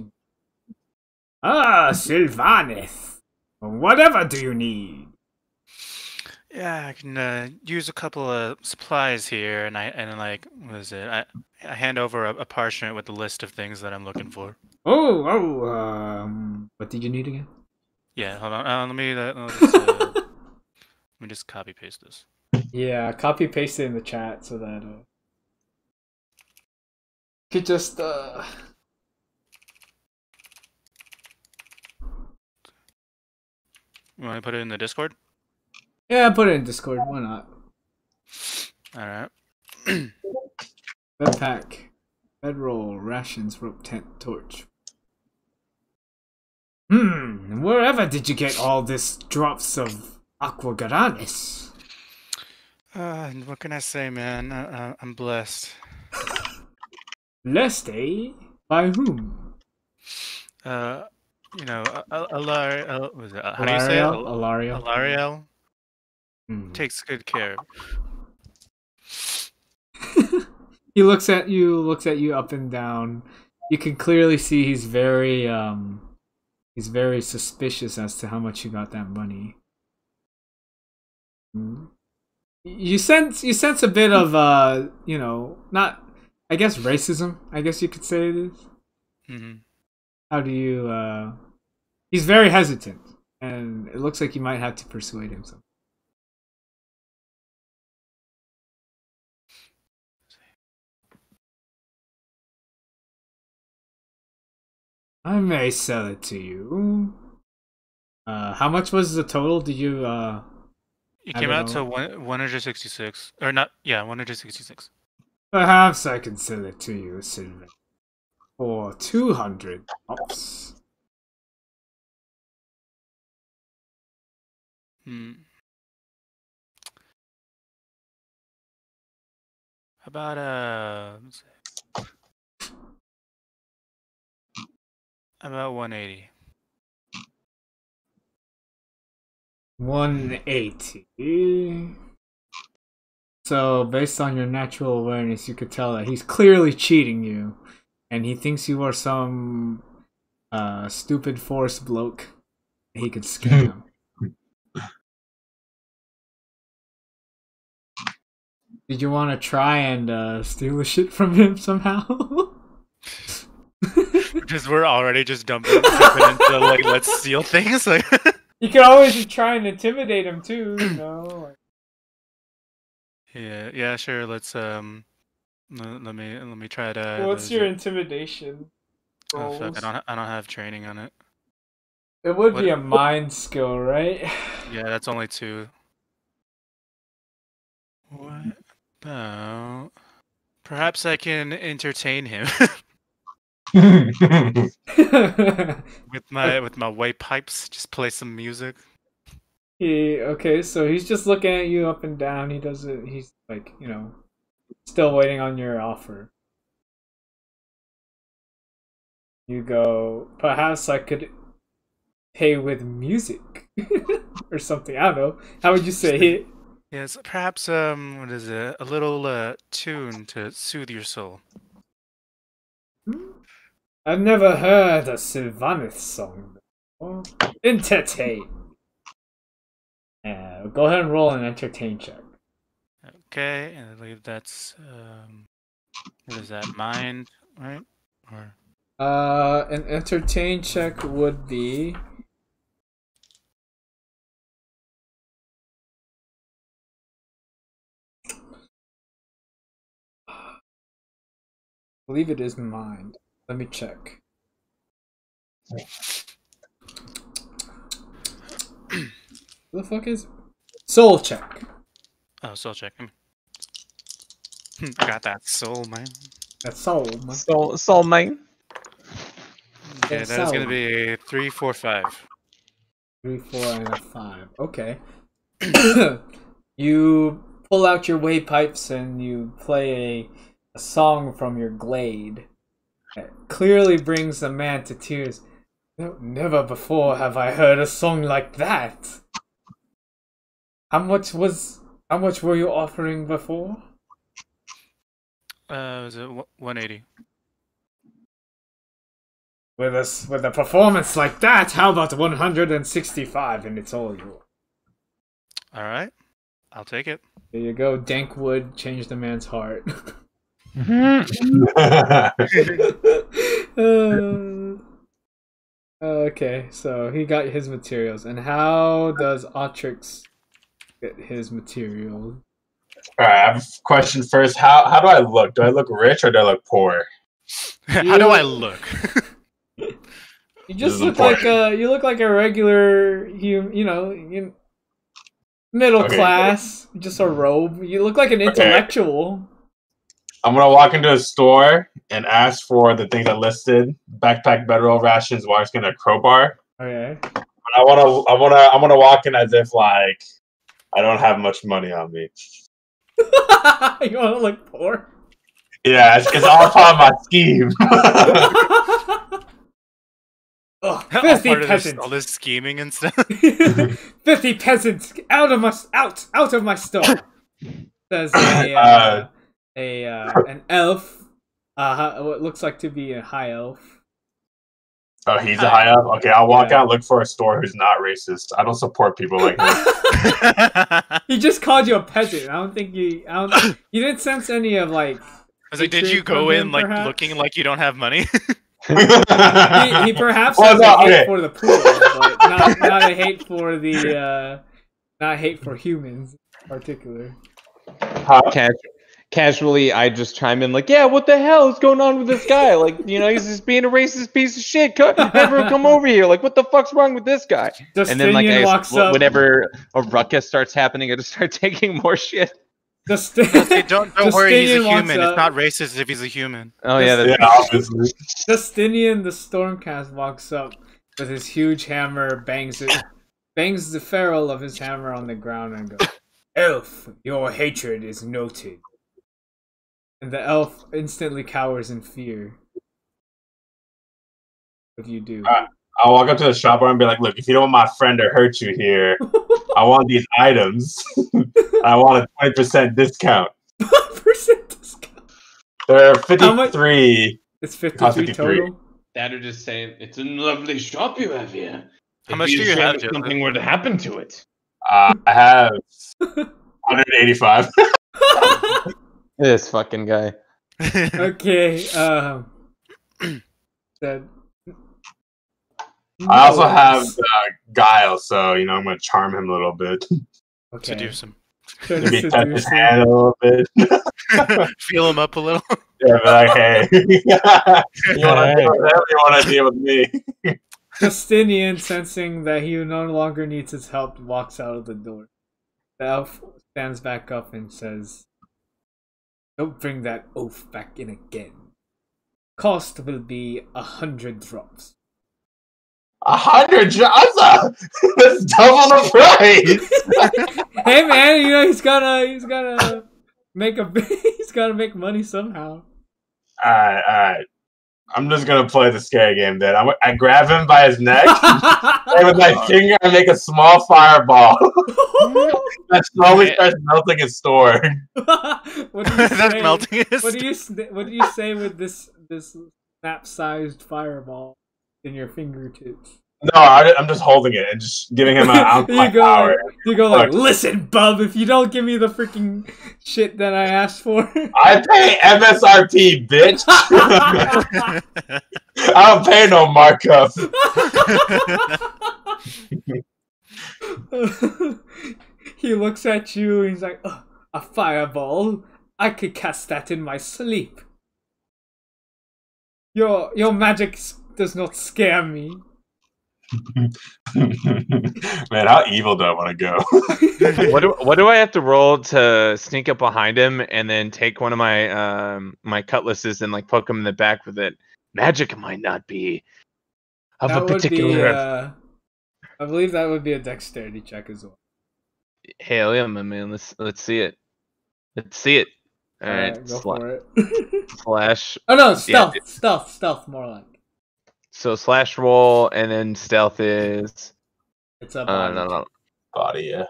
A: Ah, Sylvaneth. Whatever do you need?
D: Yeah, I can uh, use a couple of supplies here, and I and like what is it? I I hand over a, a parchment with a list of things that I'm looking for.
A: Oh, oh, um, what did you need again?
D: Yeah, hold on. Uh, let me uh, just, uh, let me just copy paste this.
A: Yeah, copy paste it in the chat so that uh, could just uh.
D: You want to put it in the Discord?
A: Yeah, put it in Discord. Why not?
D: All right.
A: Backpack, bedroll, rations, rope, tent, torch. Hmm, wherever did you get all this drops of Aqua Ghyranis?
D: Uh, what can I say, man? Uh, uh, I'm blessed.
A: Blessed, eh? By whom?
D: Uh, you know, Alar, uh, was it? uh, How do you say it?
A: Alarielle?
D: Al-
A: Alarielle?
D: Alarielle
A: Hmm.
D: takes good care.
A: He looks at you, looks at you up and down. You can clearly see he's very um he's very suspicious as to how much you got that money. Hmm. You sense you sense a bit of uh, you know, not I guess racism, I guess you could say it is.
D: Mm -hmm.
A: How do you uh he's very hesitant and it looks like you might have to persuade him some. I may sell it to you. Uh, how much was the total? Did you uh?
D: It came out to one, 166, or not? Yeah, 166.
A: Perhaps I can sell it to you, Sylvan, for two hundred pops.
D: Hmm. How about uh? let's see. About 180.
A: 180. So, based on your natural awareness, you could tell that he's clearly cheating you, and he thinks you are some uh, stupid force bloke. He could scam. Did you want to try and uh, steal the shit from him somehow?
D: Because we're already just dumping, jumping into like let's steal things. Like
A: you can always just try and intimidate him too, you know.
D: Yeah, yeah, sure. Let's um, let, let me let me try to.
A: what's your
D: are-
A: intimidation?
D: Oh, fuck. I don't I don't have training on it.
A: It would be a mind skill, right?
D: Yeah, that's only two. What about? Perhaps I can entertain him with my with my white pipes. Just play some music.
A: he okay, so he's just looking at you up and down. He doesn't. He's like, you know, still waiting on your offer. You go. Perhaps I could pay with music or something. I don't know. How would you say it?
D: Yes, perhaps um, what is it? A little uh tune to soothe your soul.
A: I've never heard a Sylvaneth song before. Entertain. Uh, go ahead and roll an entertain check.
D: Okay, and I believe that's um, what is that? Mind, right? Or
A: Uh, an entertain check would be. I believe it is mind. Let me check. Who the fuck is soul check?
D: oh, soul check. I got that soul, man.
A: That's soul. man.
C: Soul, soul mine.
D: Okay,
A: Yeah,
D: that is gonna be a three, four, five.
A: Three, four, and a five. Okay. you pull out your way pipes and you play a, a song from your glade. Clearly brings the man to tears. No, never before have I heard a song like that. How much was? How much were you offering before?
D: Uh, was it one eighty?
A: With a with a performance like that, how about one hundred and sixty-five, and it's all yours.
D: All right, I'll take it.
A: There you go. Dank wood changed the man's heart. Uh, okay, so he got his materials. And how does Otrix get his material?
B: All right, I have a question first. How how do I look? Do I look rich or do I look poor?
D: How do I look?
A: You just
B: is
A: look like a you look like a regular you you know you, middle
B: Okay.
A: class. Just a robe. You look like an
B: Okay.
A: Intellectual.
B: I'm gonna walk into a store and ask for the things I listed: backpack, bedroll rations, water skin, a crowbar.
A: Okay.
B: But I wanna, I wanna, I wanna walk in as if like I don't have much money on me.
A: you want to look poor?
B: Yeah, it's, it's all part of my scheme.
A: oh,
D: all,
A: filthy
D: part of this, all this scheming and stuff.
A: Filthy peasants, out of my out, out of my store. Says a uh,
B: Uh,
A: a uh, an elf, uh, what looks like to be a high elf.
B: oh, he's a high up. Okay, I'll walk
A: Yeah.
B: out, look for a store who's not racist. I don't support people like this.
A: he just called you a peasant. I don't think you. I don't. You didn't sense any of like.
D: I was like, did you go in like
A: perhaps?
D: looking like you don't have money?
A: He, he perhaps
B: Well,
A: has
B: no,
A: a hate
B: okay.
A: for the poor, but not not a hate for the. uh Not hate for humans in particular.
B: Huh?
C: Cas- casually, I just chime in like, "Yeah, what the hell is going on with this guy? Like, you know, he's just being a racist piece of shit. Co- Everyone, come over here! Like, what the fuck's wrong with this guy?"
A: Justinian
C: And then, like, I,
A: walks
C: wh-
A: up.
C: whenever a ruckus starts happening, I just start taking more shit.
A: Justin-
D: don't don't worry, he's a human. It's not racist if he's a human.
C: Oh yeah, that's,
B: Yeah, obviously.
A: Justinian the Stormcast walks up with his huge hammer, bangs it, bangs the ferrule of his hammer on the ground, and goes, "Elf, your hatred is noted." And the elf instantly cowers in fear. What do you do?
B: Uh, I'll walk up to the shop owner and be like, "Look, if you don't want my friend to hurt you here, I want these items. I want a twenty percent discount.
A: 20% discount.
B: They're
A: How much-
B: fifty-three.
A: It's
B: Cost
A: 53
B: 53.
A: total.
C: That are just saying it's a lovely shop you have here.
D: How
C: It'd
D: much
C: be
D: do you have,
C: if Something were to happen to it.
B: Uh, I have one hundred eighty-five.
C: This fucking guy.
A: okay. Um. Said.
B: I also have uh, guile, so you know I'm gonna charm him a little bit.
A: Okay.
D: Seduce him.
A: Try to
B: Maybe touch
A: seduce
B: his
A: him.
B: hand a little bit.
D: Feel him up a little.
B: Yeah, be like, hey, you want to deal with them? You want to deal with me?
A: Justinian, sensing that he no longer needs his help, walks out of the door. The elf stands back up and says, Don't bring that oaf back in again. Cost will be a hundred drops.
B: A hundred jobs? That's double the price.
A: hey man, you know he's gotta he's gotta make a he's gotta make money somehow.
B: all right, all right. I'm just gonna play the scary game. Then I, I grab him by his neck, and with my finger, I make a small fireball that slowly starts melting his store.
A: what do you
D: That's
A: say?
D: melting.
A: What do you what do you say with this this snap-sized fireball in your fingertips?
B: No, I, I'm just holding it and just giving him an ounce
A: you
B: my
A: go
B: power.
A: you go like, listen, bub, if you don't give me the freaking shit that I asked for,
B: I pay MSRP, bitch. I don't pay no markup.
A: he looks at you and he's like, "Ugh, a fireball? I could cast that in my sleep. Your your magic does not scare me.
B: Man, how evil do I want to go?
C: what do what do I have to roll to sneak up behind him and then take one of my um my cutlasses and like poke him in the back with it? Magic might not be of
A: that
C: a
A: would be,
C: particular.
A: uh, I believe that would be a dexterity check as well.
C: Hell yeah, my man. Let's let's see it. Let's see it. All right,
A: Alright, go
C: sla-
A: for it.
C: slash.
A: oh no, stealth,
C: it-
A: stealth, stealth, more like.
C: So slash roll and then stealth is.
A: It's a
C: Uh,
A: body
C: no, no.
A: check.
B: Body, yeah.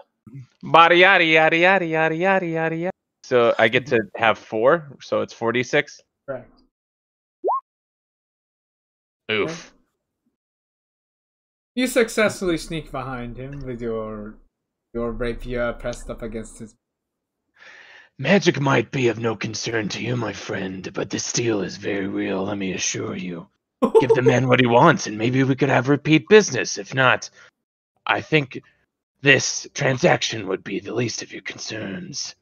C: Body yada yada yada yada yada yada yada. So I get to have four, so it's forty six.
A: Correct.
C: Oof.
A: You successfully sneak behind him with your your rapier pressed up against his.
C: Magic might be of no concern to you, my friend, but the steel is very real, let me assure you. Give the man what he wants, and maybe we could have repeat business. If not, I think this transaction would be the least of your concerns.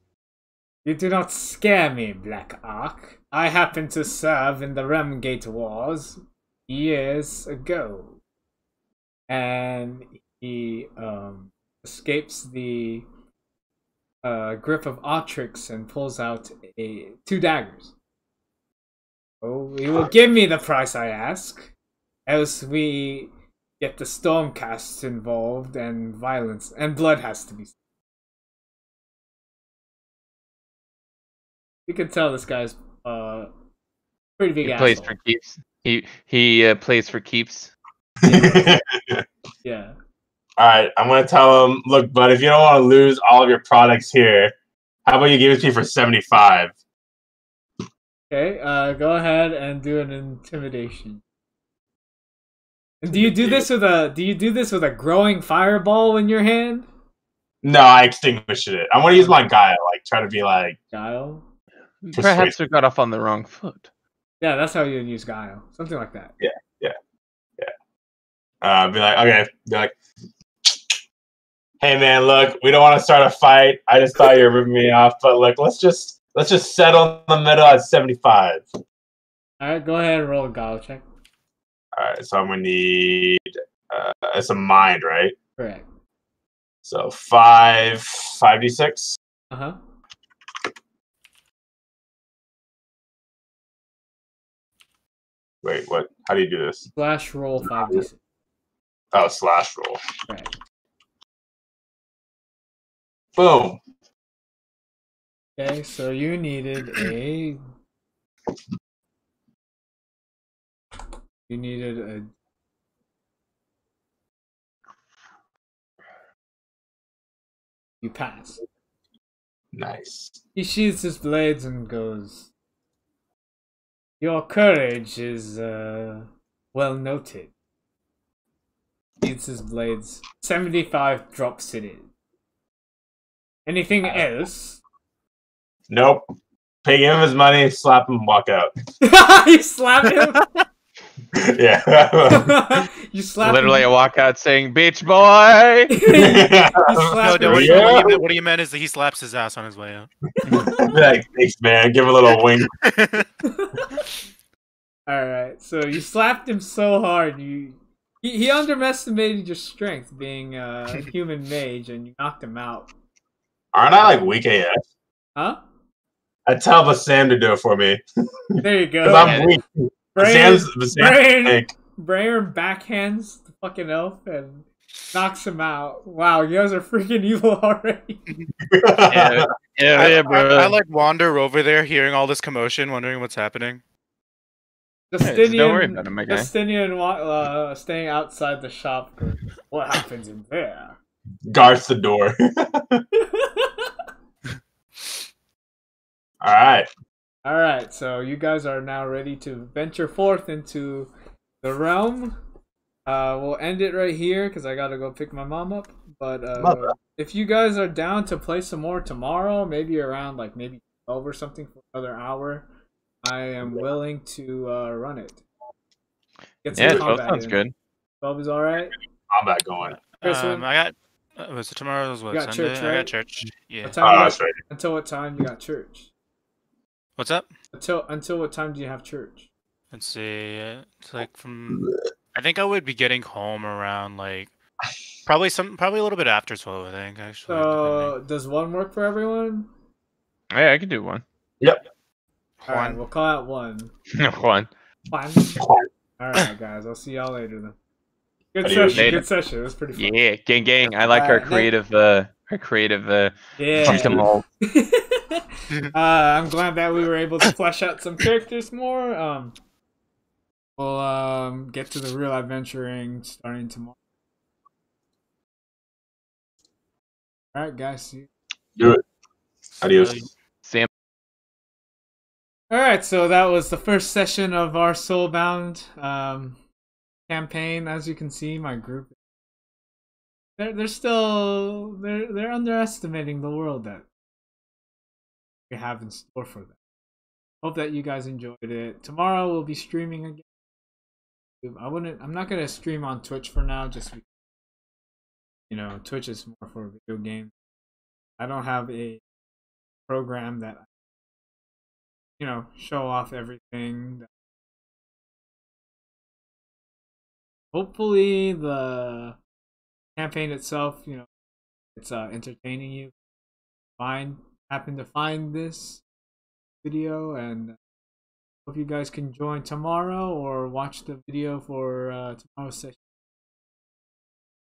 A: You do not scare me, Black Ark. I happened to serve in the Remgate Wars years ago. And he um, escapes the uh, grip of Otrix and pulls out a two daggers. Oh, he will give me the price I ask, else we get the Stormcasts involved and violence and blood has to be. You can tell this guy's uh pretty big
C: He
A: asshole.
C: plays for keeps. He he uh, plays for keeps.
A: Yeah.
B: All right, I'm gonna tell him, look, bud, if you don't want to lose all of your products here, how about you give it to me for 75?
A: Okay. Uh, go ahead and do an intimidation. Do you do this with a do you do this with a growing fireball in your hand?
B: No, I extinguished it. I want to use my guile, like try to be like,
A: Guile.
C: Perhaps we got off on the wrong foot.
A: Yeah, that's how you use guile. Something like that. Yeah, yeah, yeah.
B: Uh, be like, okay, be like, hey man, look, we don't want to start a fight. I just thought you were ripping me off, but like, let's just let's just settle the middle at 75.
A: All right, go ahead and roll a guile check.
B: All right, so I'm gonna need uh, it's a mind, right?
A: Correct.
B: So five, five d six.
A: Uh huh.
B: Wait, what? How do you do this?
A: Slash roll five d six.
B: Oh, slash roll.
A: Correct.
B: Boom.
A: Okay, so you needed a you needed a you pass.
B: Nice.
A: He sheaths his blades and goes Your courage is uh well noted. Sheaths his blades. Seventy five drops it. Anything uh, else?
B: Nope. Pay him his money, slap him, walk out.
A: you slap him?
B: yeah.
A: you slap him
C: Literally
A: him.
C: a walkout saying "Beach Boy."
A: you
D: No,
A: slap
D: no,
A: him.
D: what,
B: Yeah.
D: you, what, you meant, what you meant is that he slaps his ass on his way out.
B: like, thanks, man. Give him a little wink.
A: Alright, so you slapped him so hard, you he, he underestimated your strength being a human mage and you knocked him out.
B: Aren't I like weak AF?
A: Huh?
B: I tell Bassam to do it for me.
A: There you
B: Because
A: go.
B: I'm weak.
A: Brain,
B: Bassam's, Bassam's
A: brain,
B: big.
A: Brain backhands the fucking elf and knocks him out. Wow, you guys are freaking evil already.
C: yeah, yeah,
D: I,
C: yeah, bro.
D: I like wander over there, hearing all this commotion, wondering what's happening.
A: Justinian,
C: don't worry about it, my guy.
A: Justinian uh, staying outside the shop. What happens in there?
B: Guards the door. All right.
A: All right, so you guys are now ready to venture forth into the realm. Uh, we'll end it right here because I gotta go pick my mom up. But uh,
B: Mother.
A: if you guys are down to play some more tomorrow, maybe around like maybe twelve or something for another hour, I am willing to uh, run it. Get some
C: Yeah, that
A: combat
C: sounds
A: in.
C: good.
A: Twelve is all right.
B: Combat going.
A: Chris,
D: Um, I got. Uh, was it tomorrow's what?
A: You got
D: Sunday?
A: church,
D: I got church. Yeah.
A: What
B: Oh,
A: time? you got,
B: right.
A: until what time you got church?
D: What's up?
A: Until until what time do you have church?
D: Let's see. uh, It's like from. I think I would be getting home around like probably some probably a little bit after twelve. I think actually.
A: So does one work for everyone?
C: Yeah, I can do one.
A: All right,
D: One.
A: we'll call out one.
C: one.
A: One. All right, guys. I'll see y'all later then. Good
B: Adios.
A: session. Good session. It was pretty fun.
C: Yeah, gang, gang. I like our
A: Alright, next-
C: creative, uh, our creative, uh,
A: Yeah.
C: custom mold.
A: uh, I'm glad that we were able to flesh out some characters more. Um, we'll um get to the real adventuring starting tomorrow. All right, guys. See you.
B: Do it. Adios.
C: Sam.
A: All right, so that was the first session of our Soulbound um, campaign. As you can see, my group they're they're still they're they're underestimating the world that we have in store for them. Hope that you guys enjoyed it. Tomorrow we'll be streaming again. I wouldn't. I'm not gonna stream on Twitch for now, just because, you know Twitch is more for video games. I don't have a program that you know, show off everything. Hopefully, the campaign itself, you know, it's uh, entertaining you. Find happen to find this video, and hope you guys can join tomorrow or watch the video for uh, tomorrow's session.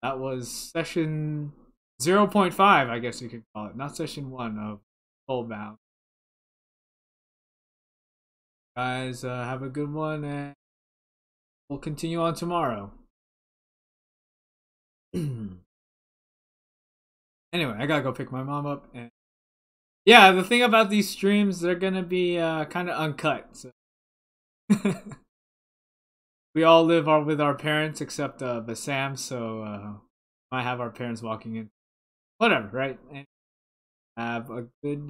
A: That was session 0.5, I guess you could call it, not session one of Soulbound guys uh, have a good one and we'll continue on tomorrow anyway i gotta go pick my mom up and yeah the thing about these streams they're gonna be uh, kind of uncut so we all live our, with our parents except uh Bassam, so uh might have our parents walking in. Whatever right? And have a good